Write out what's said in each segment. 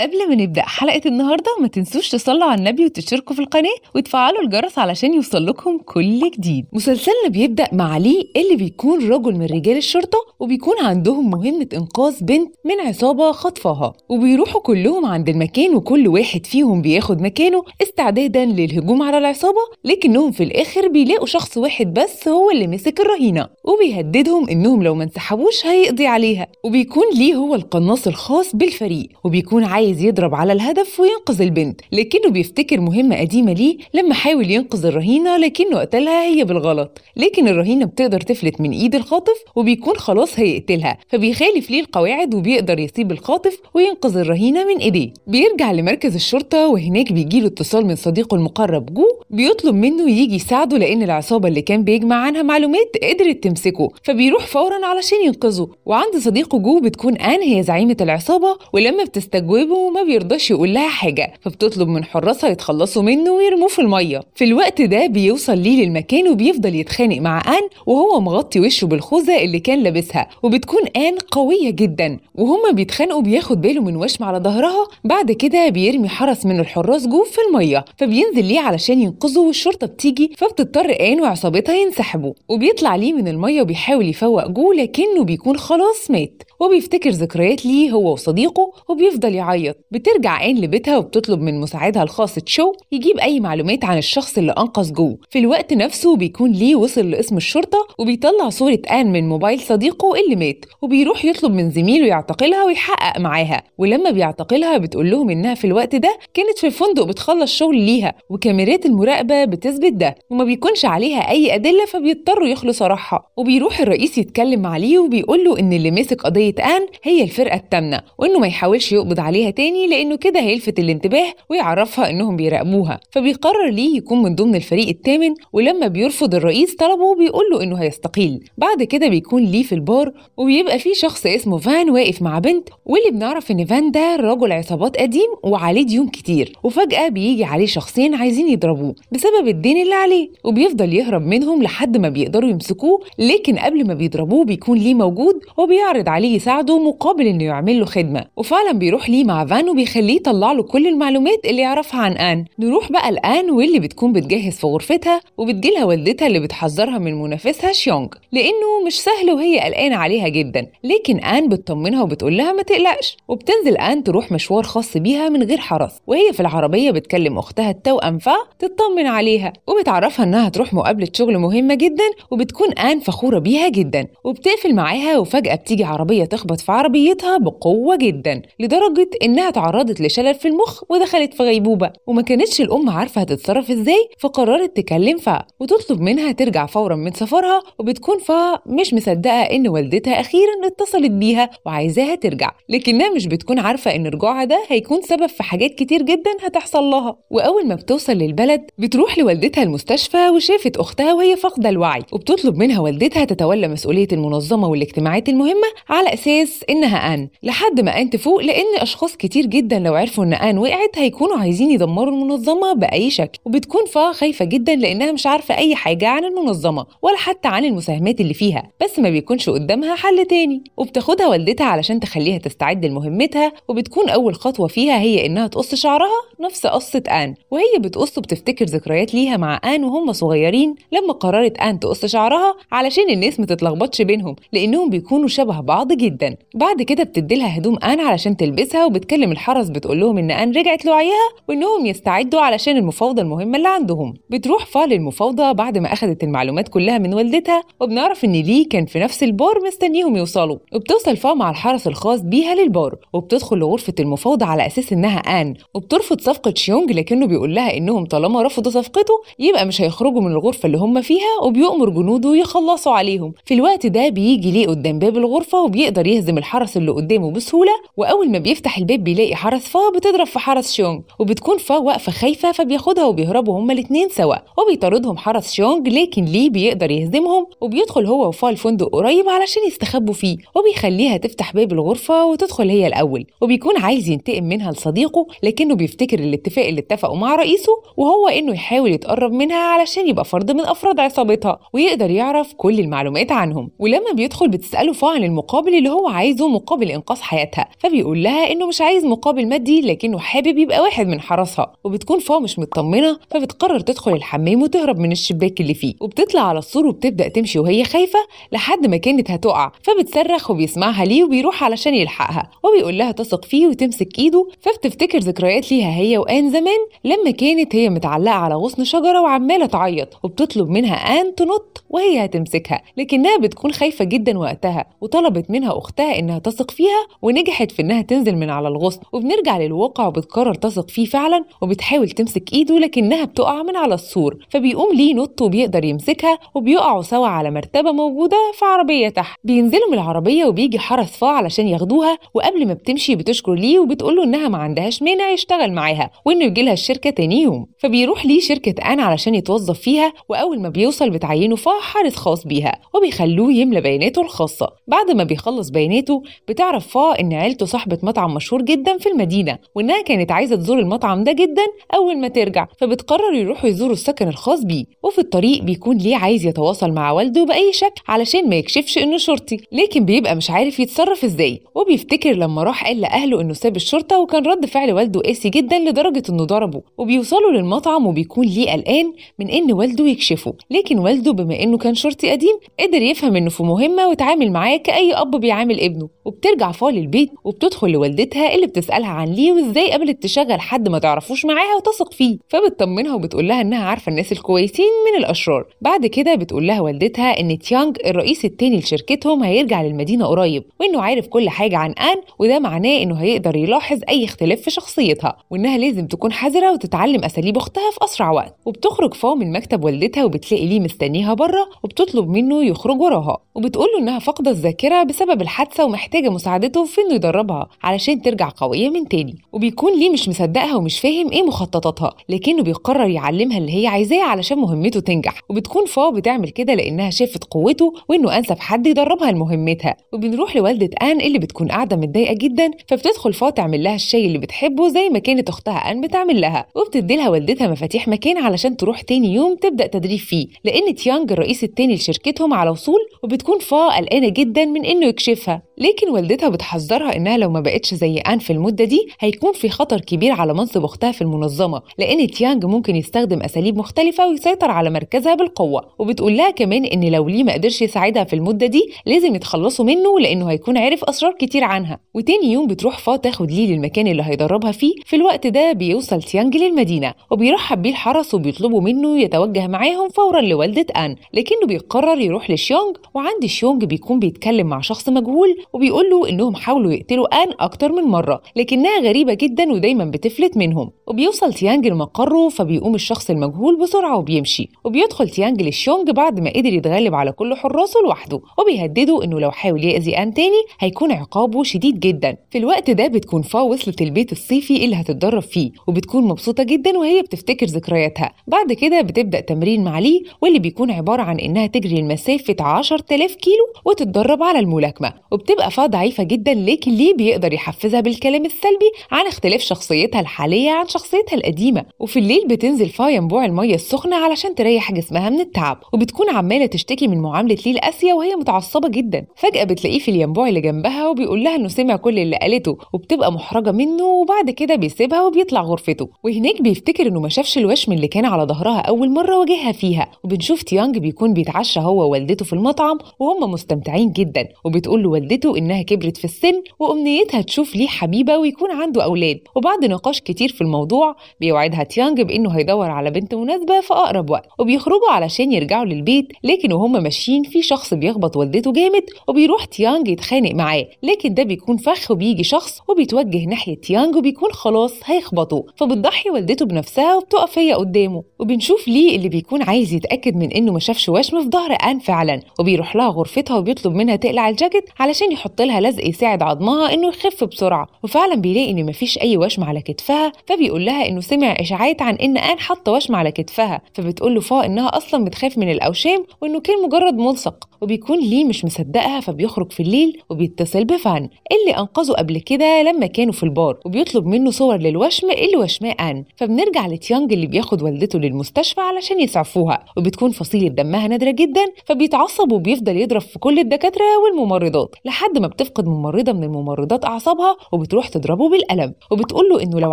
قبل ما نبدأ حلقة النهاردة ما تنسوش تصلوا على النبي وتشتركوا في القناة وتفعلوا الجرس علشان يوصل لكم كل جديد. مسلسلنا بيبدأ مع لي اللي بيكون رجل من رجال الشرطة وبيكون عندهم مهمة إنقاذ بنت من عصابة خطفاها. وبيروحوا كلهم عند المكان وكل واحد فيهم بياخد مكانه استعدادا للهجوم على العصابة لكنهم في الآخر بيلاقوا شخص واحد بس هو اللي مسك الرهينة. وبيهددهم إنهم لو ما انسحبوش هيقضي عليها. وبيكون ليه هو القناص الخاص بالفريق. وبيكون عايز يضرب على الهدف وينقذ البنت. لكنه بيفتكر مهمة قديمة ليه لما حاول ينقذ الرهينة لكنه قتلها هي بالغلط. لكن الرهينة بتقدر تفلت من إيد الخاطف وبيكون خلاص هيقتلها فبيخالف ليه القواعد وبيقدر يسيب الخاطف وينقذ الرهينة من إيديه. بيرجع لمركز الشرطة وهناك بيجيله اتصال من صديقه المقرب جو. بيطلب منه يجي يساعده لأن العصابة اللي كان بيجمع عنها معلومات قدرت تمسكه. فبيروح فورا علشان ينقذه. وعند صديقه جو بتكون آن هي زعيمة العصابة ولما بتستجوبه ما بيرضاش يقول لها حاجة فبتطلب من حراسها يتخلصوا منه ويرموه في المية. في الوقت ده بيوصل ليه للمكان وبيفضل يتخانق مع آن وهو مغطي وشه بالخوذة اللي كان لابسها. وبتكون آن قوية جدا وهما بيتخانقوا بياخد باله من وشم على ظهرها بعد كده بيرمي حرس من الحراس جو في المية. فبينزل ليه علشان ينقذه والشرطة بتيجي فبتضطر آن وعصابتها ينسحبوا. وبيطلع ليه من المية وبيحاول يفوق جو لكنه بيكون خلاص مات. وبيفتكر ذكريات ليه هو وصديقه وبيفضل يعيط. بترجع آن لبيتها وبتطلب من مساعدها الخاص تشو يجيب أي معلومات عن الشخص اللي أنقذ جو في الوقت نفسه بيكون ليه وصل لاسم الشرطة وبيطلع صورة آن من موبايل صديقه اللي مات. وبيروح يطلب من زميله يعتقلها ويحقق معاها. ولما بيعتقلها بتقول لهم إنها في الوقت ده كانت في الفندق بتخلص شغل ليها وكاميرات المراقبة بتثبت ده وما بيكونش عليها أي أدلة فبيضطروا يخلوا سراحها وبيروح الرئيس يتكلم مع ليه وبيقول له إن اللي مسك قضية آن هي الفرقة التامنة وإنه ما يحاولش يقبض عليها تاني لأنه كده هيلفت الانتباه ويعرفها إنهم بيراقبوها. فبيقرر ليه يكون من ضمن الفريق الثامن ولما بيرفض الرئيس طلبه بيقول له إنه هيستقيل. بعد كده بيكون ليه في البار وبيبقى في شخص اسمه فان واقف مع بنت واللي بنعرف إن فان ده رجل عصابات قديم وعليه ديون كتير وفجأة بيجي عليه شخصين عايزين يضربوه بسبب الدين اللي عليه وبيفضل يهرب منهم لحد ما بيقدروا يمسكوه لكن قبل ما بيضربوه بيكون ليه موجود وبيعرض عليه يساعده مقابل إنه يعمل له خدمة. وفعلا بيروح ليه مع فان وبيخليه يطلع له كل المعلومات اللي يعرفها عن آن. نروح بقى لآن واللي بتكون بتجهز في غرفتها وبتجيلها والدتها اللي بتحذرها من منافسها شيونج لأنه مش سهل وهي قلقانة عليها جدا. لكن آن بتطمنها وبتقول لها ما تقلقش. وبتنزل آن تروح مشوار خاص بيها من غير حرس. وهي في العربية بتكلم أختها التوأم فا تطمن عليها. وبتعرفها إنها تروح مقابلة شغل مهمة جدا وبتكون آن فخورة بيها جدا. وبتقفل معاها وفجأة بتيجي عربية تخبط في عربيتها بقوة جدا لدرجة إنها تعرضت لشلل في المخ ودخلت في غيبوبة. وما كانتش الأم عارفة هتتصرف إزاي فقررت تكلم فا وتطلب منها ترجع فورا من سفرها وبتكون فا مش مصدقة إن والدتها أخيرا اتصلت بيها وعايزاها ترجع. لكنها مش بتكون عارفة إن رجوعها ده هيكون سبب في حاجات كتير جدا هتحصل لها. وأول ما بتوصل للبلد بتروح لوالدتها المستشفى وشافت أختها وهي فاقدة الوعي وبتطلب منها والدتها تتولى مسؤولية المنظمة والاجتماعات المهمة على أساس إنها آن. لحد ما آن تفوق لأن أشخاص كتير جدا لو عرفوا إن آن وقعت هيكونوا عايزين يدمروا المنظمة بأي شكل. وبتكون فا خايفة جدا لأنها مش عارفة أي حاجة عن المنظمة ولا حتى عن المساهمات اللي فيها. بس ما بيكونش قدامها حل تاني. وبتاخدها والدتها علشان تخليها تستعد لمهمتها. وبتكون أول خطوة فيها هي إنها تقص شعرها نفس قصة آن. وهي بتقص بتفتكر ذكريات ليها مع آن وهم صغيرين. لما قررت آن تقص شعرها علشان الناس ما تتلخبطش بينهم لأنهم بيكونوا شبه بعض جدا. بعد كده بتديلها هدوم آن علشان تلبسها وبتكلم الحرس بتقول لهم إن آن رجعت لوعيها وإنهم يستعدوا علشان المفاوضة المهمة اللي عندهم. بتروح فا للمفاوضة بعد ما أخدت المعلومات كلها من والدتها وبنعرف إن ليه كان في نفس البار مستنيهم يوصلوا. وبتوصل فا مع الحرس الخاص بيها للبار وبتدخل لغرفة المفاوضة على أساس إنها آن. وبترفض صفقة شيونج لكنه بيقول لها إنهم طالما رفضوا صفقته يبقى مش هيخرجوا من الغرفة اللي هم فيها وبيؤمر جنوده يخلصوا عليهم. في الوقت ده بيجي ليه قدام باب الغرفة وبيقدر يهزم الحرس اللي قدامه بسهولة وأول ما بيفتح الباب بيلاقي حرس فا بتضرب في حرس شيونج وبتكون فا واقفة خايفة فبياخدها وبيهربوا هما الاتنين سوا وبيطاردهم حرس شيونج لكن ليه بيقدر يهزمهم؟ وبيدخل هو وفا الفندق قريب علشان يستخبوا فيه وبيخليها تفتح باب الغرفة وتدخل هي الأول وبيكون عايز ينتقم منها لصديقه لكنه بيفتكر الاتفاق اللي اتفقوا مع رئيسه وهو إنه يحاول يتقرب منها علشان يبقى فرد من أفراد عصابتها ويقدر يعرف كل المعلومات عنهم. ولما بيدخل بتسأله فا عن المقابل اللي هو عايزه مقابل إنقاذ حياتها فبيقول لها إنه مش عايز مقابل مادي لكنه حابب يبقى واحد من حرسها وبتكون فا مش مطمنة فبتقرر تدخل الحمام وتهرب من الشباك اللي فيه وبتطلع على السور وبتبدأ تمشي وهي خايفة لحد ما كانت هتقع فبتصرخ وبيسمعها ليه وبيروح علشان يلحقها وبيقول لها تثق فيه وتمسك إيده فبتفتكر ذكريات ليها هي وآن زمان لما كانت هي متعلقة على غصن شجرة وعمالة تعيط وبتطلب منها آن تنط وهي هتمسكها لكنها بتكون خايفة جدا وقتها وطلبت منها أختها إنها تثق فيها ونجحت في إنها تنزل من على الغصن. وبنرجع للواقع وبتقرر تثق فيه فعلا وبتحاول تمسك إيده لكنها بتقع من على السور. فبيقوم ليه نط وبيقدر يمسكها وبيقعوا سوا على مرتبة موجودة في عربية تحت. بينزلوا من العربية وبيجي حرس فا علشان ياخدوها وقبل ما بتمشي بتشكر ليه وبتقول له إنها ما عندهاش مانع يشتغل معاها وإنه يجي لها الشركة تاني يوم. فبيروح ليه شركة آن علشان يتوظف فيها وأول ما بيوصل بتعينه فا حارس خاص بيها وبيخلوه يملى بياناته الخاصة. بعد ما بيخلص بياناته بتعرف فا إن عيلته صاحبة مطعم مشهور جدا في المدينة وإنها كانت عايزة تزور المطعم ده جدا أول ما ترجع فبتقرر يروحوا يزوروا السكن الخاص بيه وفي الطريق بيكون ليه عايز يتواصل مع والده بأي شكل علشان ما يكشفش إنه شرطي لكن بيبقى مش عارف يتصرف إزاي وبيفتكر لما راح قال لأهله إنه ساب الشرطة وكان رد فعل والده قاسي جدا لدرجة إنه ضربه وبيوصلوا للمطعم وبيكون ليه قلقان من إن والده يكشفه لكن والده بما إنه كان شرطي قديم قدر يفهم إنه في مهمة وتعامل معاه كأي أب بيعامل ابنه وبترجع فا للبيت وبتدخل لوالدتها اللي بتسألها عن ليه وإزاي قبلت تشغل حد ما تعرفوش معاها وتثق فيه. فبتطمنها وبتقول لها إنها عارفة الناس الكويسين من الأشرار. بعد كده بتقول لها والدتها إن تيانج الرئيس التاني لشركتهم هيرجع للمدينة قريب وإنه عارف كل حاجة عن آن وده معناه إنه هيقدر يلاحظ أي اختلاف في شخصيتها وإنها لازم تكون حذرة وتتعلم أساليب أختها في أسرع وقت. وبتخرج فا من مكتب والدتها وبتلاقي ليه مستنيها بره وبتطلب منه يخرج وراها. وبتقول له إنها فاقدة الذاكرة بسبب الحادثة ومحتاجة مساعدته في إنه يدربها علشان ترجع قوية من تاني. وبيكون ليه مش مصدقها ومش فاهم إيه مخططاتها لكنه بيقرر يعلمها اللي هي عايزاه علشان مهمته تنجح. وبتكون فا بتعمل كده لأنها شافت قوته وإنه أنسب حد يدربها لمهمتها. وبنروح لوالدة آن اللي بتكون قاعدة متضايقة جدا فبتدخل فا تعمل لها الشاي اللي بتحبه زي ما كانت أختها آن بتعمل لها. وبتدي لها والدتها مفاتيح مكان علشان تروح تاني يوم تبدأ تدريب فيه. لأن تيانج الرئيس التاني لشركتهم على وصول وبتكون فا قلقانة جدا من إنه يكشفها لكن والدتها بتحذرها إنها لو ما بقتش زي آن في المدة دي هيكون في خطر كبير على منصب أختها في المنظمة لأن تيانج ممكن يستخدم أساليب مختلفة ويسيطر على مركزها بالقوة. وبتقول لها كمان إن لو ليه ما قدرش يساعدها في المدة دي لازم يتخلصوا منه لأنه هيكون عارف أسرار كتير عنها. وتاني يوم بتروح فا تاخد ليه للمكان اللي هيدربها فيه. في الوقت ده بيوصل تيانج للمدينة وبيرحب بيه الحرس وبيطلبوا منه يتوجه معاهم فورا لوالدة آن. لكنه بيقرر يروح لشيونج وعند شيونج بيكون بيتكلم مع شخص مجهول وبيقول له إنهم حاولوا يقتلوا آن أكتر من مرة لكنها غريبة جدا ودايما بتفلت منهم. وبيوصل تيانج لمقره فبيقوم الشخص المجهول بسرعة وبيمشي. وبيدخل تيانج للشيونج بعد ما قدر يتغلب على كل حراسه لوحده. وبيهدده إنه لو حاول يأذي آن تاني هيكون عقابه شديد جدا. في الوقت ده بتكون فا وصلت البيت الصيفي اللي هتتدرب فيه وبتكون مبسوطة جدا وهي بتفتكر ذكرياتها. بعد كده بتبدأ تمرين مع ليه واللي بيكون عبارة عن إنها تجري المسافة 10000 كيلو وتتدرب على الملاكمة وبتبقى فا ضعيفة جدا لكن ليه بيقدر يحفزها بالكلام السلبي عن اختلاف شخصيتها الحالية عن شخصيتها القديمة. وفي الليل بتنزل فا ينبوع المية السخنة علشان تريح جسمها من التعب وبتكون عمالة تشتكي من معاملة ليه القاسية وهي متعصبة جدا. فجأة بتلاقيه في الينبوع اللي جنبها وبيقول لها إنه سمع كل اللي قالته وبتبقى محرجة منه وبعد كده بيسيبها وبيطلع غرفته. وهناك بيفتكر إنه ما شافش الوشم اللي كان على ظهرها أول مرة واجهها فيها. وبنشوف تيانج بيكون بيتعشى هو ووالدته في المطعم وهم مستمتعين جدا. وبتقول لوالدته إنها كبرت في السن وأمنيتها تشوف ليه حبيبة ويكون عنده أولاد. وبعد نقاش كتير في الموضوع بيوعدها تيانج بإنه هيدور على بنت مناسبة في أقرب وقت وبيخرجوا علشان يرجعوا للبيت لكن وهم ماشيين في شخص بيخبط والدته جامد وبيروح تيانج يتخانق معاه. لكن ده بيكون فخ وبيجي شخص وبيتوجه ناحية تيانج وبيكون خلاص هيخبطه فبتضحي والدته بنفسها وبتقف هي قدامه. وبنشوف ليه اللي بيكون عايز يتأكد من إنه ما شافش وشم في ظهر آن فعلا. وبيروح لها غرفتها وبيطلب منها تقلع الجاكيت علشان يحط لها لزق يساعد عظمها إنه يخف بسرعة. وفعلا بيلاقي إن مفيش أي وشم على كتفها فبيقول لها إنه سمع إشاعات عن إن آن حاطة وشم على كتفها. فبتقول له فا إنها أصلا بتخاف من الأوشام وإنه كان مجرد ملصق. وبيكون ليه مش مصدقها فبيخرج في الليل وبيتصل بفان اللي أنقذه قبل كده لما كانوا في البار وبيطلب منه صور للوشم اللي وشماه أن. فبنرجع لتيانج اللي بياخد والدته للمستشفى علشان يسعفوها وبتكون فصيلة دمها نادرة جدا فبيتعصب وبيفضل يضرب في كل الدكاترة والممرضات لحد ما بتفقد ممرضة من الممرضات أعصابها وبتروح تضربه بالقلم وبتقول له إنه لو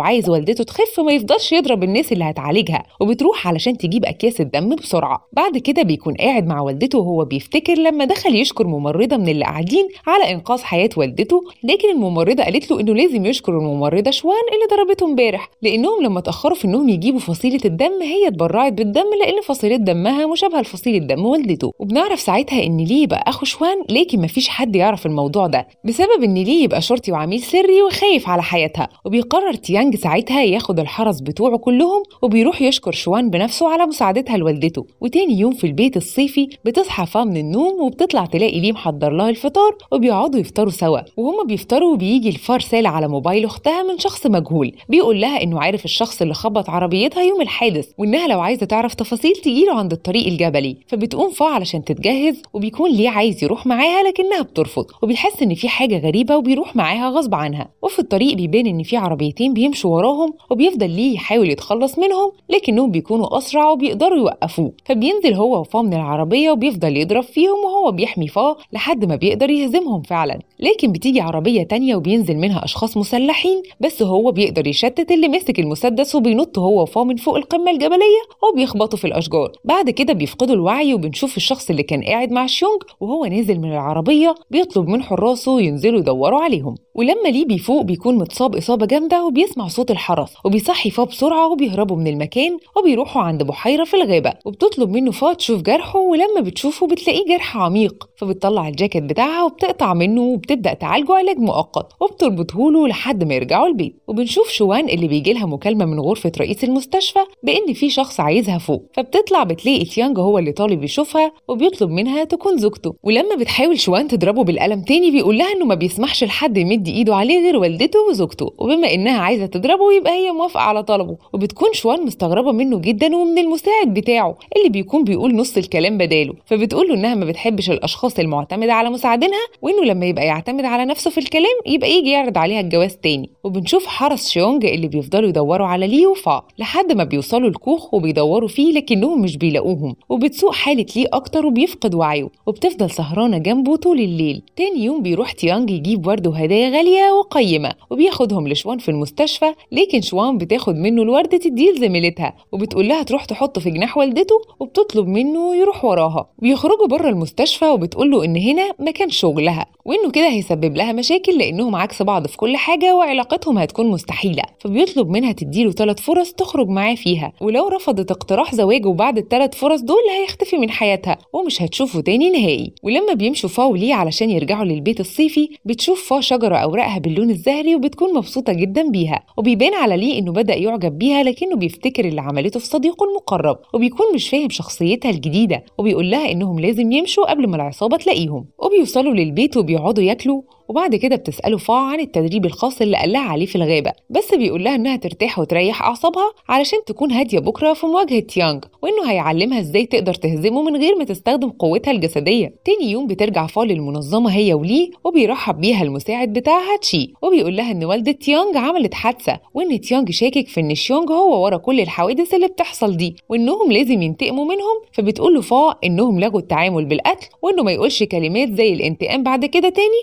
عايز والدته تخف ما يفضلش يضرب الناس اللي هتعالجها وبتروح علشان تجيب أكياس الدم بسرعة. بعد كده بيكون قاعد مع والدته وهو بيفتكر لما دخل يشكر ممرضة من اللي قاعدين على إنقاذ حياة والدته لكن الممرضة قالت له إنه لازم يشكر الممرضة شوان اللي ضربته امبارح لأنهم لما اتأخروا في إنهم يجيبوا فصيلة الدم هي اتبرعت بالدم لأن فصيلة دمها مشابهة لفصيلة دم والدته. وبنعرف ساعتها إن ليه يبقى أخو شوان لكن مفيش حد يعرف الموضوع ده بسبب إن ليه يبقى شرطي وعميل سري وخايف على حياتها. وبيقرر تيانج ساعتها ياخد الحرس بتوعه كلهم وبيروح يشكر شوان بنفسه على مساعدتها لوالدته. وتاني يوم في البيت الصيفي بتصحى فا من النوم وبتطلع تلاقي ليه محضر لها الفطار وبيقعدوا يفطروا سوا. وهما بيفطروا بيجي الفار رسالة على موبايل أختها من شخص مجهول. بيقول لها إنه عارف الشخص اللي خبط عربيتها يوم الحادث وإنها لو عايزة تعرف تفاصيل تجيله عند الطريق الجبلي. فبتقوم فا علشان تتجهز وبيكون ليه عايز يروح معاها لكنها بترفض. وبيحس إن في حاجة غريبة وبيروح معاها غصب عنها. وفي الطريق بيبان إن في عربيتين بيمشوا وراهم وبيفضل ليه يحاول يتخلص منهم لكنهم بيكونوا أسرع وبيقدروا يوقفوه. فبينزل هو وفا من العربية وبيفضل يضرب فيهم وهو بيحمي فا لحد ما بيقدر يهزمهم فعلا. لكن بتيجي عربية تانية وبينزل منها أشخاص مسلحين بس هو بيقدر يشتت اللي مسك المسدس وبينط هو وفا من فوق القمة الجبلية وبيخبطوا في الأشجار. بعد كده بيفقدوا الوعي وبنشوف الشخص اللي كان قاعد مع شيونج وهو نازل من العربية بيطلب من حراسه ينزلوا يدوروا عليهم. ولما ليه بيفوق بيكون متصاب إصابة جامدة وبيسمع صوت الحرس وبيصحي فا بسرعة وبيهربوا من المكان وبيروحوا عند بحيرة في الغابة. وبتطلب منه فا تشوف جرحه ولما بتشوفه بتلاقيه جرح عميق فبتطلع الجاكيت بتاعها وبتقطع منه وبتبدأ تعالجه علاج مؤقت وبتربطه له لحد ما يرجعوا البيت. وبنشوف شوان اللي بيجي لها مكالمة من غرفة رئيس المستشفى بإن في شخص عايزها فوق. فبتطلع بتلاقي تيانج هو اللي طالب يشوفها وبيطلب منها تكون زوجته. ولما بتحاول شوان تضربه بالقلم تاني بيقول لها إنه ما بيسمحش لحد يمد إيده عليه غير والدته وزوجته. وبما إنها عايزة تضربه يبقى هي موافقة على طلبه. وبتكون شوان مستغربة منه جدا ومن المساعد بتاعه اللي بيكون بيقول نص الكلام بداله. فبتقول له إنها ما بتحبش الأشخاص المعتمدة على مساعدينها وإنه لما يبقى يعتمد على نفسه في الكلام يبقى يجي يعرض عليها الجواز تاني. وبنشوف حرس شيونج اللي بيفضلوا يدوروا على ليه وفا لحد ما بيوصلوا الكوخ وبيدوروا فيه لكنهم مش بيلاقوهم. وبتسوق حالة ليه أكتر وبيفقد وعيه وبتفضل سهرانة جنبه طول الليل. تاني يوم بيروح تيانج يجيب ورد وهدايا غالية وقيمة وبياخدهم لشوان في المستشفى لكن شوان بتاخد منه الورد تديه لزميلتها. وبتقول لها تروح تحطه في جناح والدته وبتطلب منه يروح وراها. بيخرجوا بره المستشفى وبتقول له إن هنا مكان شغلها وإنه كده هيسبب لها مشاكل لأنهم عكس بعض في كل حاجة وعلاقتهم هتكون مستحيلة فبيطلب منها تديله ثلاث فرص تخرج معاه فيها ولو رفضت اقتراح زواجه بعد الثلاث فرص دول هيختفي من حياتها ومش هتشوفه تاني نهائي ولما بيمشوا فا وليه علشان يرجعوا للبيت الصيفي بتشوف فا شجرة أوراقها باللون الزهري وبتكون مبسوطة جدا بيها وبيبان على ليه إنه بدأ يعجب بيها لكنه بيفتكر اللي عملته في صديقه المقرب وبيكون مش فاهم شخصيتها الجديدة وبيقول لها إنهم لازم يمشوا قبل ما العصابة تلاقيهم وبيوصلوا للبيت وبيقعدوا ياكلوا وبعد كده بتسأله فا عن التدريب الخاص اللي قالها عليه في الغابة بس بيقول لها إنها ترتاح وتريح أعصابها علشان تكون هادية بكرة في مواجهة تيانج وإنه هيعلمها إزاي تقدر تهزمه من غير ما تستخدم قوتها الجسدية. تاني يوم بترجع فا للمنظمة هي وليه وبيرحب بيها المساعد بتاعها تشي وبيقول لها إن والدة تيانج عملت حادثة وإن تيانج شاكك في إن شيونج هو ورا كل الحوادث اللي بتحصل دي وإنهم لازم ينتقموا منهم فبتقول له فا إنهم لغوا التعامل بالقتل وإنه ما يقولش كلمات زي الانتقام بعد كده تاني